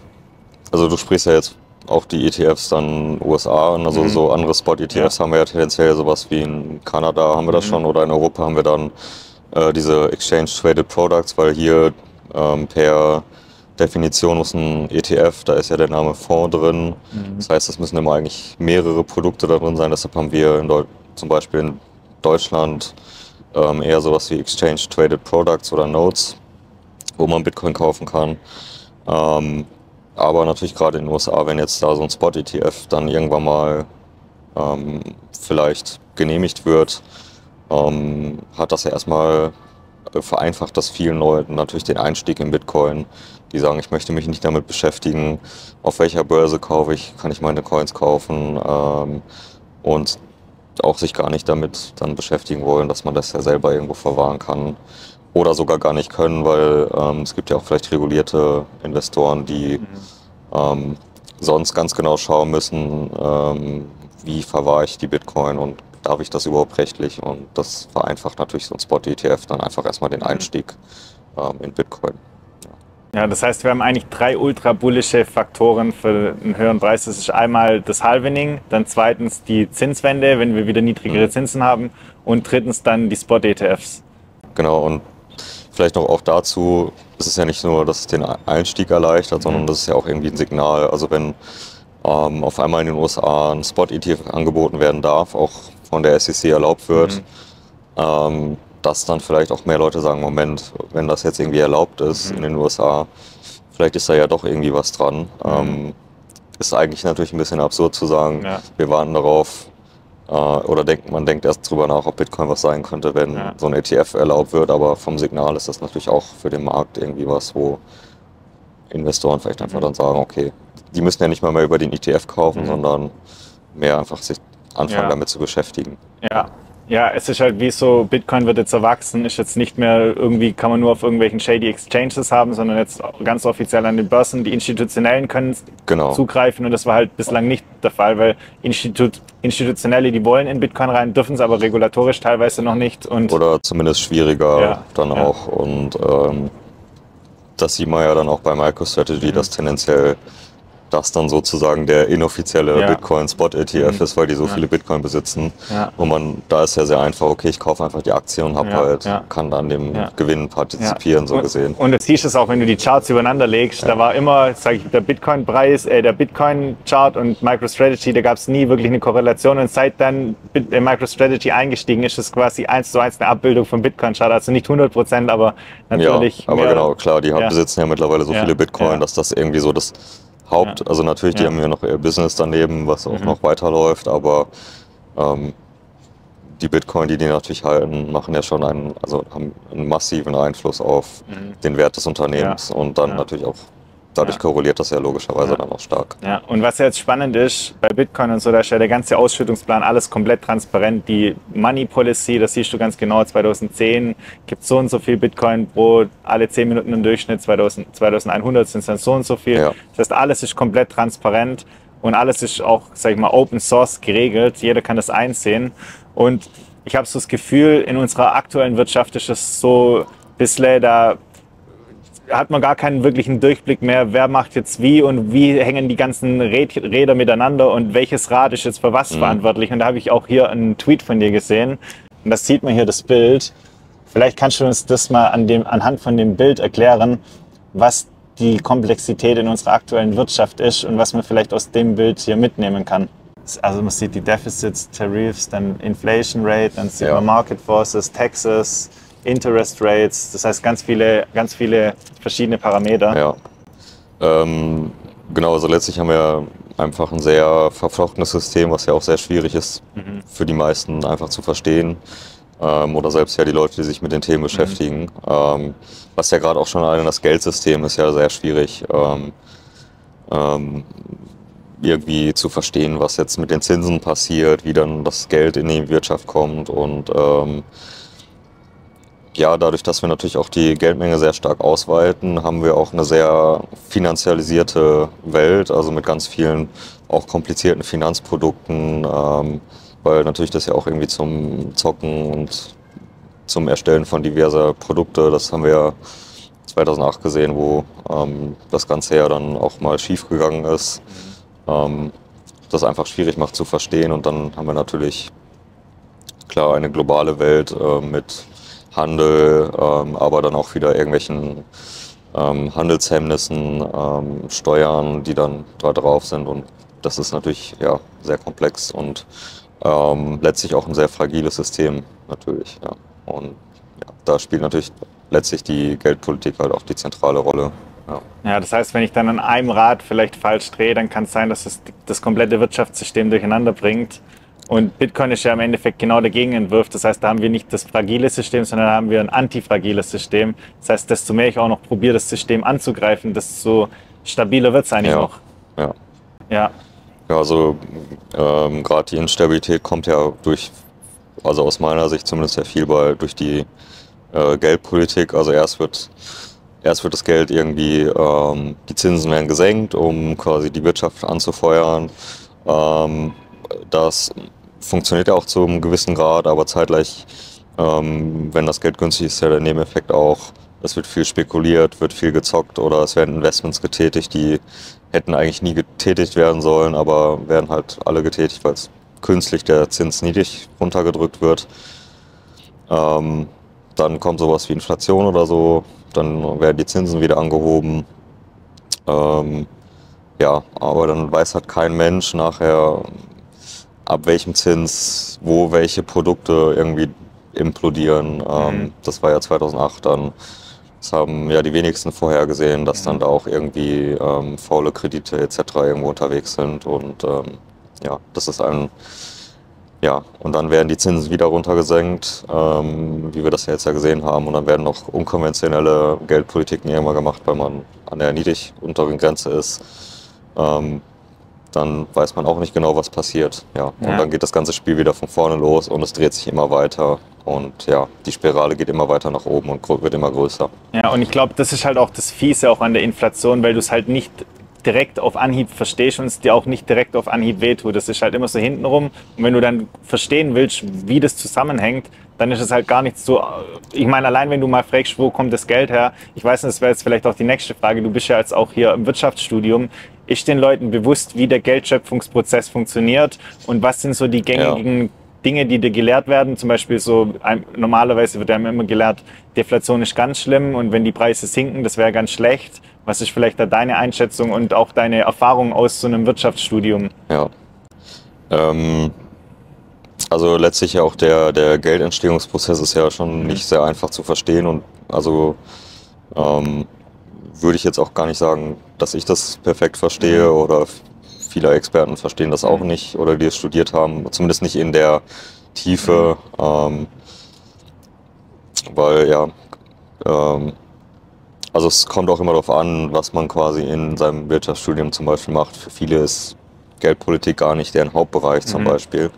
A: also du sprichst ja jetzt auch die ETFs dann USA an, also
B: Mhm.
A: so andere Spot-ETFs haben wir ja tendenziell sowas wie in Kanada haben wir das
B: Mhm.
A: schon oder in Europa haben wir dann äh, diese Exchange Traded Products, weil hier ähm, per Definition muss ein ETF, da ist ja der Name Fonds drin.
B: Mhm.
A: Das heißt, es müssen immer eigentlich mehrere Produkte da drin sein. Deshalb haben wir zum Beispiel in Deutschland ähm, eher sowas wie Exchange Traded Products oder Notes, wo man Bitcoin kaufen kann. Ähm, aber natürlich gerade in den USA, wenn jetzt da so ein Spot-ETF dann irgendwann mal ähm, vielleicht genehmigt wird, ähm, hat das ja erstmal vereinfacht das vielen Leuten natürlich den Einstieg in Bitcoin. Die sagen, ich möchte mich nicht damit beschäftigen, auf welcher Börse kaufe ich, kann ich meine Coins kaufen ähm, und auch sich gar nicht damit dann beschäftigen wollen, dass man das ja selber irgendwo verwahren kann oder sogar gar nicht können, weil ähm, es gibt ja auch vielleicht regulierte Investoren, die ähm, sonst ganz genau schauen müssen, ähm, wie verwahre ich die Bitcoin und darf ich das überhaupt rechtlich und das vereinfacht natürlich so ein Spot-ETF dann einfach erstmal den Einstieg ähm, in Bitcoin.
B: Ja, das heißt, wir haben eigentlich drei ultra bullische Faktoren für einen höheren Preis. Das ist einmal das Halvening, dann zweitens die Zinswende, wenn wir wieder niedrigere
A: Mhm.
B: Zinsen haben und drittens dann die Spot-ETFs.
A: Genau, und vielleicht noch auch dazu, es ist ja nicht nur, dass es den Einstieg erleichtert, sondern das ist ja auch irgendwie ein Signal. Also wenn ähm, auf einmal in den USA ein Spot-ETF angeboten werden darf, auch von der SEC erlaubt wird,
B: Mhm.
A: ähm, dass dann vielleicht auch mehr Leute sagen, Moment, wenn das jetzt irgendwie erlaubt ist
B: Mhm.
A: in den USA, vielleicht ist da ja doch irgendwie was dran. Ähm, ist eigentlich natürlich ein bisschen absurd zu sagen,
B: Ja.
A: wir warten darauf, äh, oder denkt, man denkt erst drüber nach, ob Bitcoin was sein könnte, wenn
B: Ja.
A: so ein ETF erlaubt wird, aber vom Signal ist das natürlich auch für den Markt irgendwie was, wo Investoren vielleicht einfach
B: Mhm.
A: dann sagen, okay, die müssen ja nicht mal mehr über den ETF kaufen,
B: Mhm.
A: sondern mehr einfach sich anfangen
B: Ja.
A: damit zu beschäftigen.
B: Ja. Ja, es ist halt wie so, Bitcoin wird jetzt erwachsen, ist jetzt nicht mehr irgendwie, kann man nur auf irgendwelchen shady Exchanges haben, sondern jetzt ganz offiziell an den Börsen. Die Institutionellen können
A: Genau.
B: zugreifen und das war halt bislang nicht der Fall, weil Institut, Institutionelle, die wollen in Bitcoin rein, dürfen es aber regulatorisch teilweise noch nicht. Und
A: Oder zumindest schwieriger
B: Ja,
A: dann
B: ja.
A: auch. Und ähm, das sieht man ja dann auch bei MicroStrategy,
B: Mhm.
A: dass tendenziell das dann sozusagen der inoffizielle
B: Ja.
A: Bitcoin-Spot-ETF
B: Mhm.
A: ist, weil die so
B: Ja.
A: viele Bitcoin besitzen.
B: Ja.
A: Und man, da ist ja sehr einfach, okay, ich kaufe einfach die Aktie und hab
B: Ja,
A: halt, kann an dem. Gewinn partizipieren, so gesehen.
B: Und du siehst es auch, wenn du die Charts übereinander legst. Da war immer, sage ich, der Bitcoin-Preis, äh, der Bitcoin-Chart und MicroStrategy, da gab es nie wirklich eine Korrelation. Und seit dann äh, MicroStrategy eingestiegen ist, ist es quasi eins zu eins eine Abbildung vom Bitcoin-Chart. Also nicht 100 Prozent, aber natürlich.
A: ja, aber genau, klar, die besitzen ja mittlerweile so viele Bitcoin, dass das irgendwie so das Haupt,
B: Ja.
A: also natürlich, die
B: Ja.
A: haben ja noch ihr Business daneben, was auch
B: Mhm.
A: noch weiterläuft, aber ähm, die Bitcoin, die die natürlich halten, machen ja schon einen, also haben einen massiven Einfluss auf
B: Mhm.
A: den Wert des Unternehmens und dann
B: Ja.
A: natürlich auch dadurch
B: Ja.
A: korreliert das ja logischerweise
B: Ja.
A: dann auch stark.
B: Ja, und was jetzt spannend ist, bei Bitcoin und so, da ist ja der ganze Ausschüttungsplan alles komplett transparent. Die Money Policy, das siehst du ganz genau, 2010 gibt so und so viel Bitcoin pro alle 10 Minuten im Durchschnitt, 2000, 2100 sind es dann so und so viel.
A: Ja.
B: Das heißt, alles ist komplett transparent und alles ist auch, sag ich mal, Open Source geregelt. Jeder kann das einsehen. Und ich habe so das Gefühl, in unserer aktuellen Wirtschaft ist es so ein bisschen, da hat man gar keinen wirklichen Durchblick mehr, wer macht jetzt wie und wie hängen die ganzen Räd Räder miteinander und welches Rad ist jetzt für was verantwortlich. Und da habe ich auch hier einen Tweet von dir gesehen. Und das sieht man hier, das Bild. Vielleicht kannst du uns das mal an dem, anhand von dem Bild erklären, was die Komplexität in unserer aktuellen Wirtschaft ist und was man vielleicht aus dem Bild hier mitnehmen kann. Also man sieht die Deficits, Tariffs, dann Inflation Rate, dann sieht
A: Ja.
B: man Market Forces, Taxes, Interest Rates, das heißt ganz viele, ganz viele verschiedene Parameter.
A: Ja. Ähm, genau, also letztlich haben wir einfach ein sehr verflochtenes System, was ja auch sehr schwierig ist für die meisten einfach zu verstehen. Ähm, oder selbst ja die Leute, die sich mit den Themen beschäftigen. Ähm, was ja gerade auch schon allein das Geldsystem ist ja sehr schwierig. Ähm, ähm, irgendwie zu verstehen, was jetzt mit den Zinsen passiert, wie dann das Geld in die Wirtschaft kommt und ähm, ja, dadurch, dass wir natürlich auch die Geldmenge sehr stark ausweiten, haben wir auch eine sehr finanzialisierte Welt, also mit ganz vielen auch komplizierten Finanzprodukten, ähm, weil natürlich das ja auch irgendwie zum Zocken und zum Erstellen von diverser Produkte, das haben wir ja 2008 gesehen, wo ähm, das Ganze ja dann auch mal schief gegangen ist, ähm, das einfach schwierig macht zu verstehen und dann haben wir natürlich klar eine globale Welt äh, mit Handel, ähm, aber dann auch wieder irgendwelchen ähm, Handelshemmnissen, ähm, Steuern, die dann da drauf sind. Und das ist natürlich ja, sehr komplex und ähm, letztlich auch ein sehr fragiles System natürlich. Ja. Und ja, da spielt natürlich letztlich die Geldpolitik halt auch die zentrale Rolle. Ja.
B: Ja, das heißt, wenn ich dann an einem Rad vielleicht falsch drehe, dann kann es sein, dass es das komplette Wirtschaftssystem durcheinander bringt. Und Bitcoin ist ja im Endeffekt genau der Gegenentwurf. Das heißt, da haben wir nicht das fragile System, sondern da haben wir ein antifragiles System. Das heißt, desto mehr ich auch noch probiere, das System anzugreifen, desto stabiler wird es eigentlich
A: Ja.
B: noch.
A: Ja.
B: Ja,
A: Ja, also ähm, gerade die Instabilität kommt ja durch, also aus meiner Sicht zumindest sehr viel bei durch die äh, Geldpolitik. Also erst wird erst wird das Geld irgendwie, ähm, die Zinsen werden gesenkt, um quasi die Wirtschaft anzufeuern. Ähm, das funktioniert ja auch zu einem gewissen Grad, aber zeitgleich, ähm, wenn das Geld günstig ist, ja der Nebeneffekt auch, es wird viel spekuliert, wird viel gezockt oder es werden Investments getätigt, die hätten eigentlich nie getätigt werden sollen, aber werden halt alle getätigt, weil es künstlich der Zins niedrig runtergedrückt wird. Ähm, dann kommt sowas wie Inflation oder so, dann werden die Zinsen wieder angehoben. Ähm, ja, aber dann weiß halt kein Mensch nachher, ab welchem Zins, wo welche Produkte irgendwie implodieren. Ähm,
B: Mhm.
A: Das war ja 2008 dann. Das haben ja die wenigsten vorhergesehen, dass dann da auch irgendwie ähm, faule Kredite etc. irgendwo unterwegs sind. Und ähm, ja, das ist ein, ja, und dann werden die Zinsen wieder runtergesenkt, ähm, wie wir das ja jetzt ja gesehen haben. Und dann werden noch unkonventionelle Geldpolitiken irgendwann gemacht, weil man an der niedrig unteren Grenze ist. Ähm, dann weiß man auch nicht genau, was passiert. Ja. Und
B: Ja.
A: dann geht das ganze Spiel wieder von vorne los und es dreht sich immer weiter. Und ja, die Spirale geht immer weiter nach oben und wird immer größer.
B: Ja, und ich glaube, das ist halt auch das Fiese auch an der Inflation, weil du es halt nicht direkt auf Anhieb verstehst und es dir auch nicht direkt auf Anhieb wehtut. Das ist halt immer so hintenrum. Und wenn du dann verstehen willst, wie das zusammenhängt, dann ist es halt gar nicht so. Ich meine, allein wenn du mal fragst, wo kommt das Geld her? Ich weiß nicht, das wäre jetzt vielleicht auch die nächste Frage. Du bist ja jetzt auch hier im Wirtschaftsstudium. Ist den Leuten bewusst, wie der Geldschöpfungsprozess funktioniert und was sind so die gängigen Dinge, die dir gelehrt werden, zum Beispiel so, normalerweise wird einem immer gelehrt, Deflation ist ganz schlimm und wenn die Preise sinken, das wäre ganz schlecht. Was ist vielleicht da deine Einschätzung und auch deine Erfahrung aus so einem Wirtschaftsstudium?
A: Ja. Ähm, also letztlich ja auch der, der Geldentstehungsprozess ist ja schon nicht sehr einfach zu verstehen und also ähm, würde ich jetzt auch gar nicht sagen, dass ich das perfekt verstehe oder f- viele Experten verstehen das auch
B: Mhm.
A: nicht oder die es studiert haben, zumindest nicht in der Tiefe, ähm, weil ja, ähm, Also es kommt auch immer darauf an, was man quasi in seinem Wirtschaftsstudium zum Beispiel macht. Für viele ist Geldpolitik gar nicht deren Hauptbereich zum
B: Mhm.
A: Beispiel.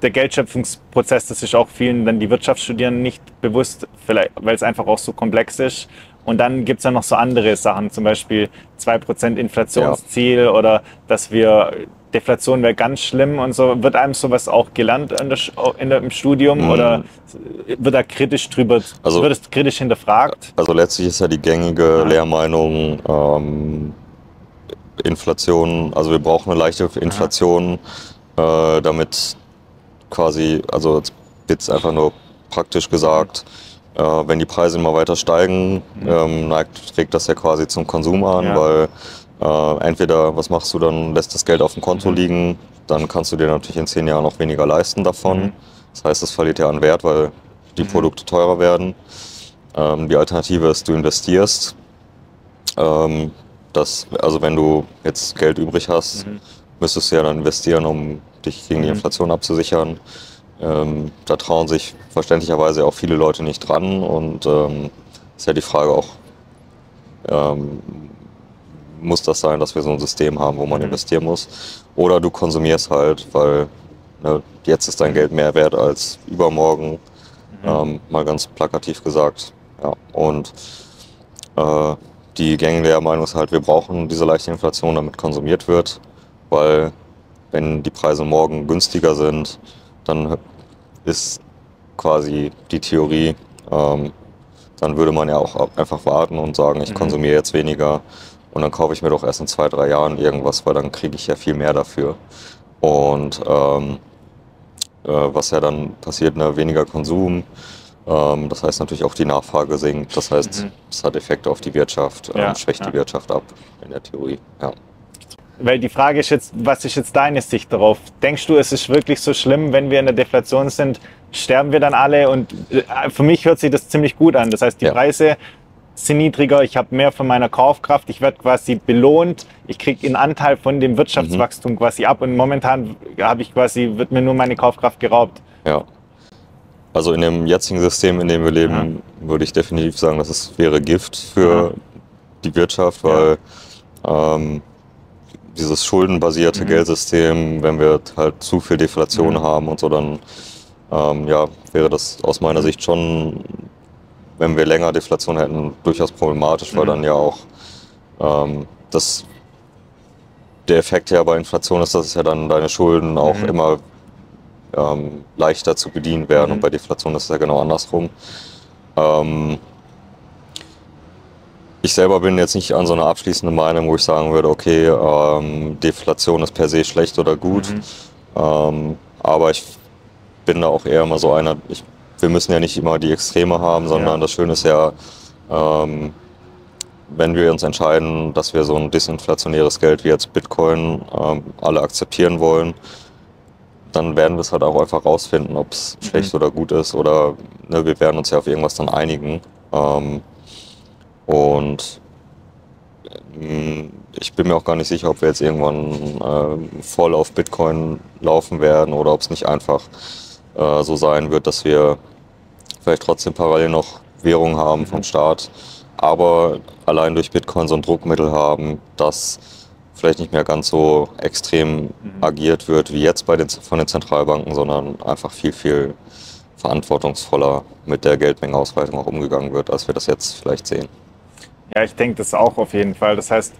B: Der Geldschöpfungsprozess, das ist auch vielen dann die Wirtschaftsstudierenden nicht bewusst, vielleicht, weil es einfach auch so komplex ist. Und dann gibt es ja noch so andere Sachen, zum Beispiel 2% Inflationsziel oder dass wir Deflation wäre ganz schlimm und so. Wird einem sowas auch gelernt in der, in der, im Studium
A: Mhm.
B: oder wird da kritisch drüber,
A: Also-
B: wird es kritisch hinterfragt?
A: Also letztlich ist ja die gängige Lehrmeinung ähm, Inflation, also wir brauchen eine leichte Inflation, äh, damit quasi, also jetzt wird's einfach nur praktisch gesagt, äh, wenn die Preise immer weiter steigen, ähm, neigt, trägt das ja quasi zum Konsum an,
B: Ja.
A: weil äh, entweder, was machst du dann, lässt das Geld auf dem Konto liegen, dann kannst du dir natürlich in zehn Jahren noch weniger leisten davon.
B: Mhm.
A: Das heißt, es verliert ja an Wert, weil die Produkte teurer werden. Ähm, die Alternative ist, du investierst. Ähm, das, also wenn du jetzt Geld übrig hast, müsstest du ja dann investieren, um dich gegen die
B: Mhm.
A: Inflation abzusichern. Ähm, da trauen sich verständlicherweise auch viele Leute nicht dran und ähm, ist ja die Frage auch, ähm, muss das sein, dass wir so ein System haben, wo man
B: Mhm.
A: investieren muss? Oder du konsumierst halt, weil ne, jetzt ist dein Geld mehr wert als übermorgen, ähm, mal ganz plakativ gesagt. Ja. Und äh, die gängige Meinung ist halt, wir brauchen diese leichte Inflation, damit konsumiert wird, weil wenn die Preise morgen günstiger sind, dann ist quasi die Theorie, ähm, dann würde man ja auch einfach warten und sagen, ich
B: Mhm.
A: konsumiere jetzt weniger und dann kaufe ich mir doch erst in zwei, drei Jahren irgendwas, weil dann kriege ich ja viel mehr dafür. Und ähm, äh, was ja dann passiert, ne, weniger Konsum. Ähm, das heißt natürlich auch die Nachfrage sinkt. Das heißt,
B: Mhm.
A: es hat Effekte auf die Wirtschaft, ähm,
B: Ja,
A: schwächt
B: ja.
A: die Wirtschaft ab in der Theorie. Ja.
B: Weil die Frage ist jetzt, was ist jetzt deine Sicht darauf? Denkst du, es ist wirklich so schlimm, wenn wir in der Deflation sind? Sterben wir dann alle? Und äh, für mich hört sich das ziemlich gut an. Das heißt, die
A: Ja.
B: Preise sind niedriger, ich habe mehr von meiner Kaufkraft, ich werde quasi belohnt, ich kriege einen Anteil von dem Wirtschaftswachstum quasi ab und momentan habe ich quasi, wird mir nur meine Kaufkraft geraubt.
A: ja. Also in dem jetzigen System, in dem wir leben, würde ich definitiv sagen, dass es wäre Gift für
B: Ja.
A: die Wirtschaft, weil ähm, dieses schuldenbasierte
B: Mhm.
A: Geldsystem, wenn wir halt zu viel Deflation
B: Mhm.
A: haben und so, dann ähm, ja, wäre das aus meiner Sicht schon, wenn wir länger Deflation hätten, durchaus problematisch, weil
B: Mhm.
A: dann ja auch ähm, das der Effekt ja bei Inflation ist, dass es ja dann deine Schulden auch
B: Mhm.
A: immer ähm, leichter zu bedienen werden
B: Mhm.
A: und bei Deflation ist es ja genau andersrum. Ähm, ich selber bin jetzt nicht an so einer abschließenden Meinung, wo ich sagen würde, okay, ähm, Deflation ist per se schlecht oder gut.
B: Mhm.
A: Ähm, aber ich bin da auch eher immer so einer, ich, wir müssen ja nicht immer die Extreme haben, sondern
B: Ja.
A: das Schöne ist ja, ähm, wenn wir uns entscheiden, dass wir so ein disinflationäres Geld wie jetzt Bitcoin ähm, alle akzeptieren wollen, dann werden wir es halt auch einfach rausfinden, ob es
B: Mhm.
A: schlecht oder gut ist oder ne, wir werden uns ja auf irgendwas dann einigen. Und ähm, ich bin mir auch gar nicht sicher, ob wir jetzt irgendwann ähm, voll auf Bitcoin laufen werden oder ob es nicht einfach äh, so sein wird, dass wir vielleicht trotzdem parallel noch Währung haben vom Staat, aber allein durch Bitcoin so ein Druckmittel haben, das vielleicht nicht mehr ganz so extrem agiert wird wie jetzt bei den, von den Zentralbanken, sondern einfach viel, viel verantwortungsvoller mit der Geldmengenausweitung auch umgegangen wird, als wir das jetzt vielleicht sehen.
B: Ja, ich denke das auch auf jeden Fall. Das heißt,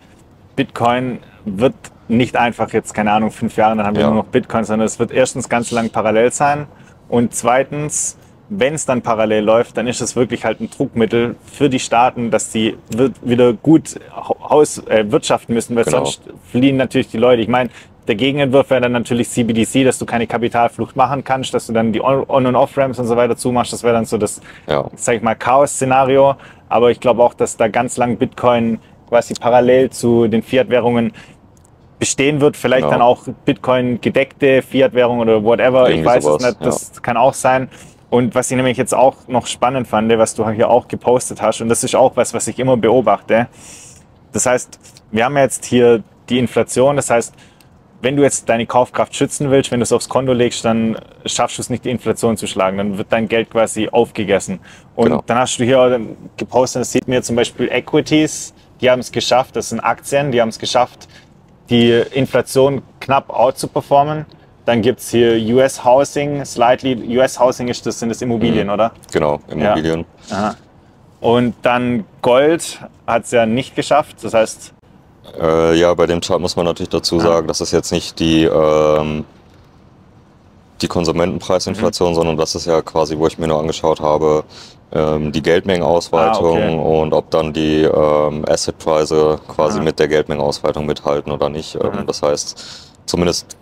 B: Bitcoin wird nicht einfach jetzt, keine Ahnung, fünf Jahre, dann haben wir
A: Ja.
B: nur noch Bitcoin, sondern es wird erstens ganz lang parallel sein und zweitens, wenn es dann parallel läuft, dann ist es wirklich halt ein Druckmittel für die Staaten, dass sie wird- wieder gut Haus, äh, wirtschaften müssen, weil
A: Genau.
B: sonst fliehen natürlich die Leute. Ich meine, der Gegenentwurf wäre dann natürlich CBDC, dass du keine Kapitalflucht machen kannst, dass du dann die On- On- und Off-Ramps und so weiter zumachst. Das wäre dann so das
A: Ja,
B: sag ich mal, Chaos-Szenario. Aber ich glaube auch, dass da ganz lang Bitcoin quasi parallel zu den Fiat-Währungen bestehen wird. Vielleicht
A: Ja.
B: dann auch Bitcoin gedeckte Fiat-Währung oder whatever. ich
A: Irgendwie
B: weiß
A: sowas,
B: es nicht. Das kann auch sein. Und was ich nämlich jetzt auch noch spannend fand, was du hier auch gepostet hast, und das ist auch was, was ich immer beobachte. Das heißt, wir haben jetzt hier die Inflation. Das heißt, wenn du jetzt deine Kaufkraft schützen willst, wenn du es aufs Konto legst, dann schaffst du es nicht, die Inflation zu schlagen. Dann wird dein Geld quasi aufgegessen. Und
A: Genau.
B: dann hast du hier gepostet, das sieht mir zum Beispiel Equities, die haben es geschafft, das sind Aktien, die haben es geschafft, die Inflation knapp out zu performen. Dann gibt es hier US Housing, slightly, US Housing ist das, sind das Immobilien, oder?
A: Genau, Immobilien.
B: Aha. Und dann Gold hat es ja nicht geschafft. Das heißt,
A: Äh, ja, bei dem Chart muss man natürlich dazu sagen, das ist jetzt nicht die, ähm, die Konsumentenpreisinflation,
B: Mhm.
A: sondern das ist ja quasi, wo ich mir nur angeschaut habe, ähm, die Geldmengenausweitung
B: Ah, okay.
A: und ob dann die ähm, Assetpreise quasi
B: Ah.
A: mit der Geldmengenausweitung mithalten oder nicht. Ähm,
B: Mhm.
A: Das heißt, zumindest,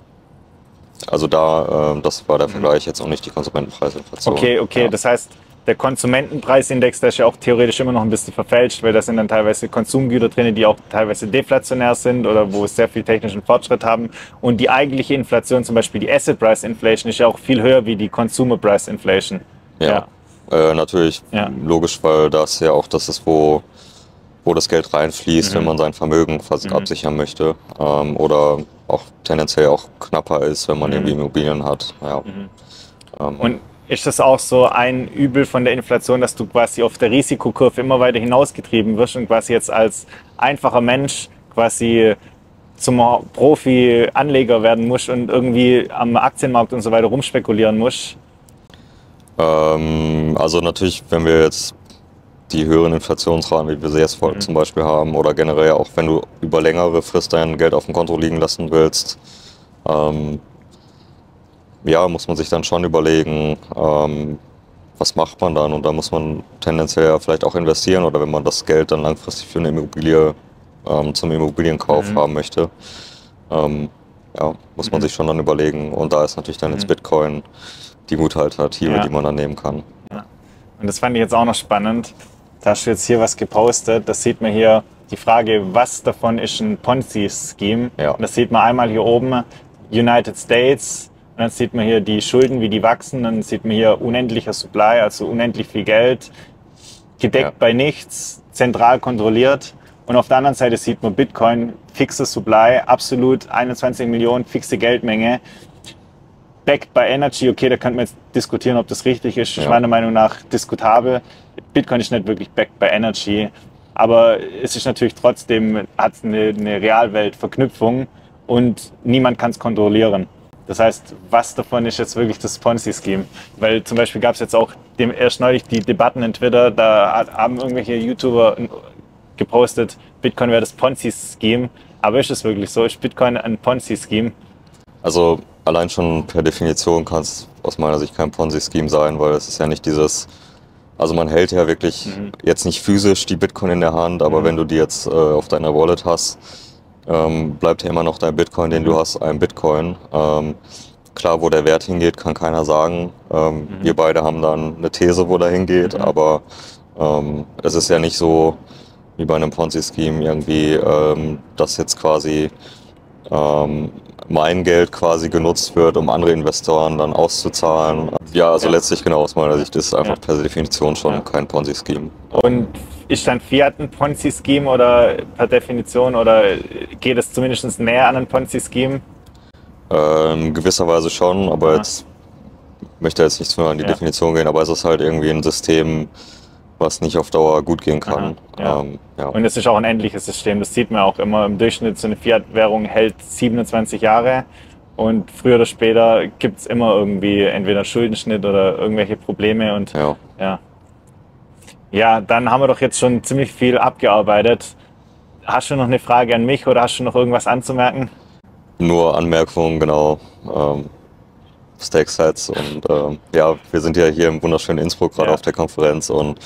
A: also da, ähm, das war der Vergleich jetzt auch nicht die Konsumentenpreisinflation.
B: Okay, okay.
A: Ja.
B: Das heißt, der Konsumentenpreisindex, der ist ja auch theoretisch immer noch ein bisschen verfälscht, weil da sind dann teilweise Konsumgüter drin, die auch teilweise deflationär sind oder wo es sehr viel technischen Fortschritt haben. Und die eigentliche Inflation, zum Beispiel die Asset Price Inflation, ist ja auch viel höher wie die Consumer Price Inflation.
A: Ja, Äh, natürlich
B: Ja.
A: logisch, weil das ja auch das ist, wo, wo das Geld reinfließt,
B: Mhm.
A: wenn man sein Vermögen quasi absichern möchte. Ähm, oder auch tendenziell auch knapper ist, wenn man
B: Mhm.
A: irgendwie Immobilien hat. Ja. Ähm,
B: Und ist das auch so ein Übel von der Inflation, dass du quasi auf der Risikokurve immer weiter hinausgetrieben wirst und quasi jetzt als einfacher Mensch quasi zum Profi-Anleger werden musst und irgendwie am Aktienmarkt und so weiter rumspekulieren musst?
A: Ähm, also natürlich, wenn wir jetzt die höheren Inflationsraten, wie wir sie jetzt
B: Mhm.
A: zum Beispiel haben, oder generell auch wenn du über längere Frist dein Geld auf dem Konto liegen lassen willst, ähm, ja, muss man sich dann schon überlegen, ähm, was macht man dann? Und da muss man tendenziell ja vielleicht auch investieren oder wenn man das Geld dann langfristig für eine Immobilie ähm, zum Immobilienkauf
B: Mhm.
A: haben möchte, ähm, ja, muss man sich schon dann überlegen. Und da ist natürlich dann jetzt Bitcoin die gute Alternative,
B: Mhm. Ja.
A: die man dann nehmen kann.
B: Und das fand ich jetzt auch noch spannend. Da hast du jetzt hier was gepostet. Das sieht man hier die Frage, was davon ist ein Ponzi-Scheme.
A: Ja.
B: Und das sieht man einmal hier oben, United States. Dann sieht man hier die Schulden, wie die wachsen. Dann sieht man hier unendlicher Supply, also unendlich viel Geld. Gedeckt
A: Ja.
B: bei nichts, zentral kontrolliert. Und auf der anderen Seite sieht man Bitcoin, fixes Supply, absolut 21 Millionen, fixe Geldmenge. Backed by Energy, okay, da könnte man jetzt diskutieren, ob das richtig ist. Ist
A: Ja.
B: meiner Meinung nach diskutabel. Bitcoin ist nicht wirklich backed by Energy, aber es ist natürlich trotzdem, hat eine, eine Realweltverknüpfung und niemand kann es kontrollieren. Das heißt, was davon ist jetzt wirklich das Ponzi-Scheme? Weil zum Beispiel gab es jetzt auch dem, erst neulich die Debatten in Twitter, da haben irgendwelche YouTuber gepostet, Bitcoin wäre das Ponzi-Scheme. Aber ist es wirklich so? Ist Bitcoin ein Ponzi-Scheme?
A: Also allein schon per Definition kann es aus meiner Sicht kein Ponzi-Scheme sein, weil es ist ja nicht dieses, also man hält ja wirklich jetzt nicht physisch die Bitcoin in der Hand, aber wenn du die jetzt äh, auf deiner Wallet hast, ähm, bleibt ja immer noch dein Bitcoin, den du hast, ein Bitcoin. Ähm, klar, wo der Wert hingeht, kann keiner sagen. Ähm, Wir beide haben dann eine These, wo der hingeht, aber ähm, es ist ja nicht so wie bei einem Ponzi-Scheme irgendwie, ähm, dass jetzt quasi ähm, mein Geld quasi genutzt wird, um andere Investoren dann auszuzahlen. Ja, also
B: Ja.
A: letztlich genau aus meiner Sicht ist es einfach
B: Ja.
A: per Definition schon
B: Ja.
A: kein Ponzi-Scheme.
B: Und ist dann Fiat ein Ponzi-Scheme oder per Definition oder geht es zumindest näher an ein Ponzi-Scheme?
A: Ähm, in gewisser Weise schon, aber
B: Aha.
A: jetzt möchte jetzt nicht nah in die
B: Ja.
A: Definition gehen, aber es ist halt irgendwie ein System, was nicht auf Dauer gut gehen kann.
B: Aha, ja.
A: Ähm, ja.
B: Und es ist auch ein endliches System. Das sieht man auch immer im Durchschnitt. So eine Fiat-Währung hält 27 Jahre. Und früher oder später gibt es immer irgendwie entweder Schuldenschnitt oder irgendwelche Probleme. Und
A: ja.
B: Ja. Dann haben wir doch jetzt schon ziemlich viel abgearbeitet. Hast du noch eine Frage an mich oder hast du noch irgendwas anzumerken?
A: Nur Anmerkungen, genau. Ähm, Stake-Sets und ähm, ja, wir sind ja hier im wunderschönen Innsbruck gerade
B: Ja.
A: auf der Konferenz und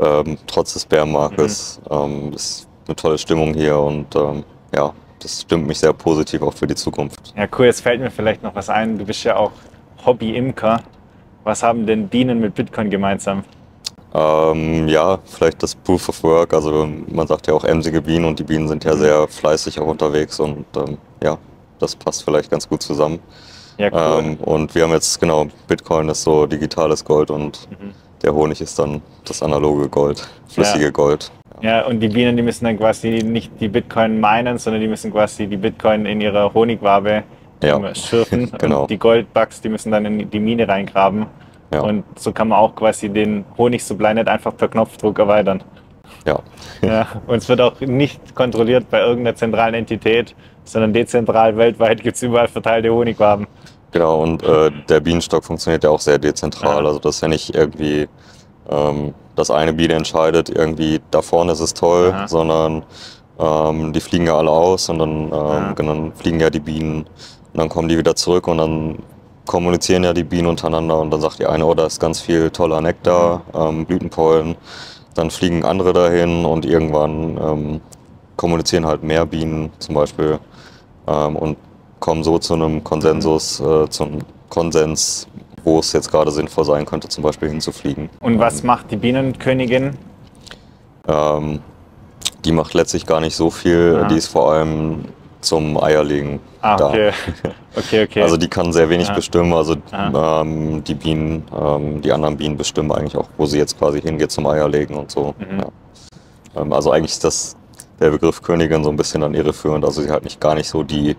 A: ähm, trotz des Bärenmarktes
B: Mhm.
A: ähm, ist eine tolle Stimmung hier und ähm, ja, das stimmt mich sehr positiv auch für die Zukunft.
B: Ja, cool. Jetzt fällt mir vielleicht noch was ein. Du bist ja auch Hobby-Imker. Was haben denn Bienen mit Bitcoin gemeinsam?
A: Ähm, ja, vielleicht das Proof of Work, also man sagt ja auch emsige Bienen und die Bienen sind ja
B: Mhm.
A: sehr fleißig auch unterwegs und ähm, ja, das passt vielleicht ganz gut zusammen.
B: Ja, cool.
A: Ähm, und wir haben jetzt, genau, Bitcoin ist so digitales Gold und
B: Mhm.
A: der Honig ist dann das analoge Gold, flüssige
B: Ja.
A: Gold.
B: Ja, und die Bienen, die müssen dann quasi nicht die Bitcoin meinen, sondern die müssen quasi die Bitcoin in ihrer Honigwabe
A: Ja.
B: ähm, schürfen.
A: Genau.
B: Und die Goldbugs, die müssen dann in die Mine reingraben.
A: Ja.
B: Und so kann man auch quasi den Honigsupply nicht einfach per Knopfdruck erweitern.
A: Ja,
B: Ja, und es wird auch nicht kontrolliert bei irgendeiner zentralen Entität, sondern dezentral weltweit gibt es überall verteilte Honigwaben.
A: genau. Und äh, der Bienenstock funktioniert ja auch sehr dezentral.
B: Ja.
A: Also das ist ja nicht irgendwie, ähm, dass eine Biene entscheidet, irgendwie da vorne ist es toll,
B: Aha.
A: sondern ähm, die fliegen ja alle aus und dann, ähm, genau, dann fliegen ja die Bienen und dann kommen die wieder zurück und dann kommunizieren ja die Bienen untereinander und dann sagt die eine, oh, da ist ganz viel toller Nektar, ähm, Blütenpollen. Dann fliegen andere dahin und irgendwann ähm, kommunizieren halt mehr Bienen zum Beispiel ähm, und kommen so zu einem Konsensus, äh, zum Konsens, wo es jetzt gerade sinnvoll sein könnte, zum Beispiel hinzufliegen.
B: Und was macht die Bienenkönigin?
A: Ähm, die macht letztlich gar nicht so viel,
B: Ah.
A: die ist vor allem zum Eierlegen
B: Ah,
A: da.
B: okay. okay, okay.
A: Also die kann sehr wenig
B: Ah.
A: bestimmen. Also
B: Ah.
A: ähm, die Bienen, ähm, die anderen Bienen bestimmen eigentlich auch, wo sie jetzt quasi hingeht zum Eierlegen und so.
B: Mhm.
A: Ja. Ähm, also eigentlich ist das der Begriff Königin so ein bisschen dann irreführend. Also sie hat nicht gar nicht so die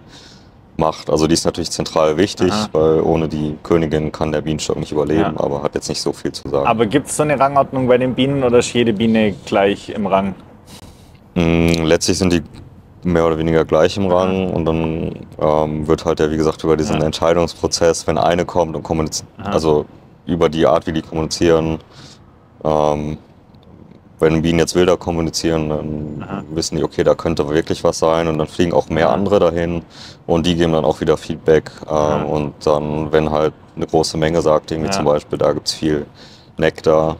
A: Macht. Also die ist natürlich zentral wichtig,
B: Aha.
A: weil ohne die Königin kann der Bienenstock nicht überleben,
B: Ja.
A: aber hat jetzt nicht so viel zu sagen.
B: Aber gibt es so eine Rangordnung bei den Bienen oder ist jede Biene gleich im Rang?
A: Mm, Letztlich sind die mehr oder weniger gleich im Rang und dann ähm, wird halt ja, wie gesagt, über diesen
B: Ja.
A: Entscheidungsprozess, wenn eine kommt und kommuniziert,
B: Aha.
A: also über die Art, wie die kommunizieren, ähm, wenn Bienen jetzt wilder kommunizieren, dann
B: Aha.
A: wissen die, okay, da könnte wirklich was sein und dann fliegen auch mehr andere dahin und die geben dann auch wieder Feedback ähm, und dann, wenn halt eine große Menge sagt, irgendwie zum Beispiel, da gibt es viel Nektar,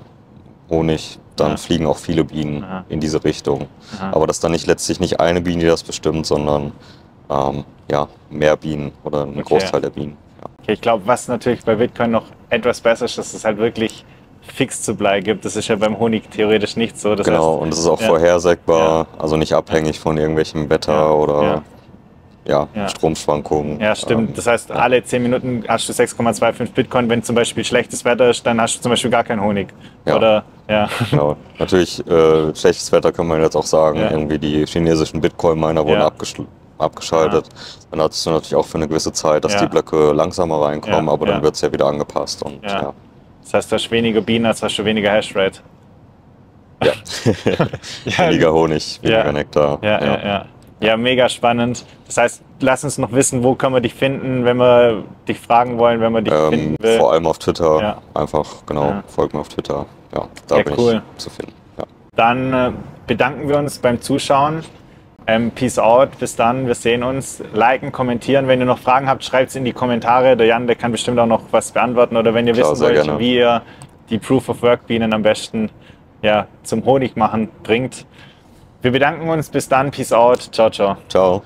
A: Honig, dann
B: Ja.
A: fliegen auch viele Bienen
B: Aha.
A: in diese Richtung.
B: Aha.
A: Aber das ist dann nicht letztlich nicht eine Biene, die das bestimmt, sondern ähm, ja, mehr Bienen oder ein
B: Okay.
A: Großteil der Bienen. Ja.
B: Okay, ich glaube, was natürlich bei Bitcoin noch etwas besser ist, dass es halt wirklich fix Supply gibt. Das ist ja beim Honig theoretisch nicht so. Das
A: genau,
B: heißt,
A: und es ist auch vorhersagbar, also nicht abhängig von irgendwelchem Wetter oder
B: ja.
A: ja.
B: Ja.
A: Stromschwankungen.
B: Ja, stimmt.
A: Ähm,
B: Das heißt, alle 10 Minuten hast du 6,25 Bitcoin. Wenn zum Beispiel schlechtes Wetter ist, dann hast du zum Beispiel gar keinen Honig.
A: Ja.
B: Oder, ja.
A: Genau. Natürlich, äh, schlechtes Wetter kann man jetzt auch sagen.
B: Ja.
A: Irgendwie die chinesischen Bitcoin-Miner wurden
B: Ja.
A: abgeschl- abgeschaltet. Dann hattest du natürlich auch für eine gewisse Zeit, dass
B: Ja.
A: die Blöcke langsamer reinkommen,
B: Ja,
A: aber dann
B: ja.
A: wird es ja wieder angepasst. Und,
B: Ja.
A: ja.
B: Das heißt, du hast weniger Bienen, als hast du weniger Hashrate.
A: Ja.
B: Ja.
A: weniger Honig, weniger
B: Ja.
A: Nektar.
B: Ja, ja, ja. Ja, mega spannend. Das heißt, lass uns noch wissen, wo können wir dich finden, wenn wir dich fragen wollen, wenn man dich
A: Ähm,
B: finden will.
A: vor allem auf Twitter.
B: Ja.
A: Einfach, genau,
B: Ja.
A: folgt mir auf Twitter. Ja, da
B: Ja,
A: bin
B: cool.
A: ich zu finden. Ja.
B: Dann äh, bedanken wir uns beim Zuschauen. Ähm, peace out, bis dann, wir sehen uns. Liken, kommentieren. Wenn ihr noch Fragen habt, schreibt es in die Kommentare. Der Jan, der kann bestimmt auch noch was beantworten. Oder wenn ihr
A: Klar,
B: wissen wollt,
A: gerne.
B: wie ihr die Proof of Work Bienen am besten ja, zum Honig machen bringt. Wir bedanken uns. Bis dann. Peace out. Ciao, ciao.
A: Ciao.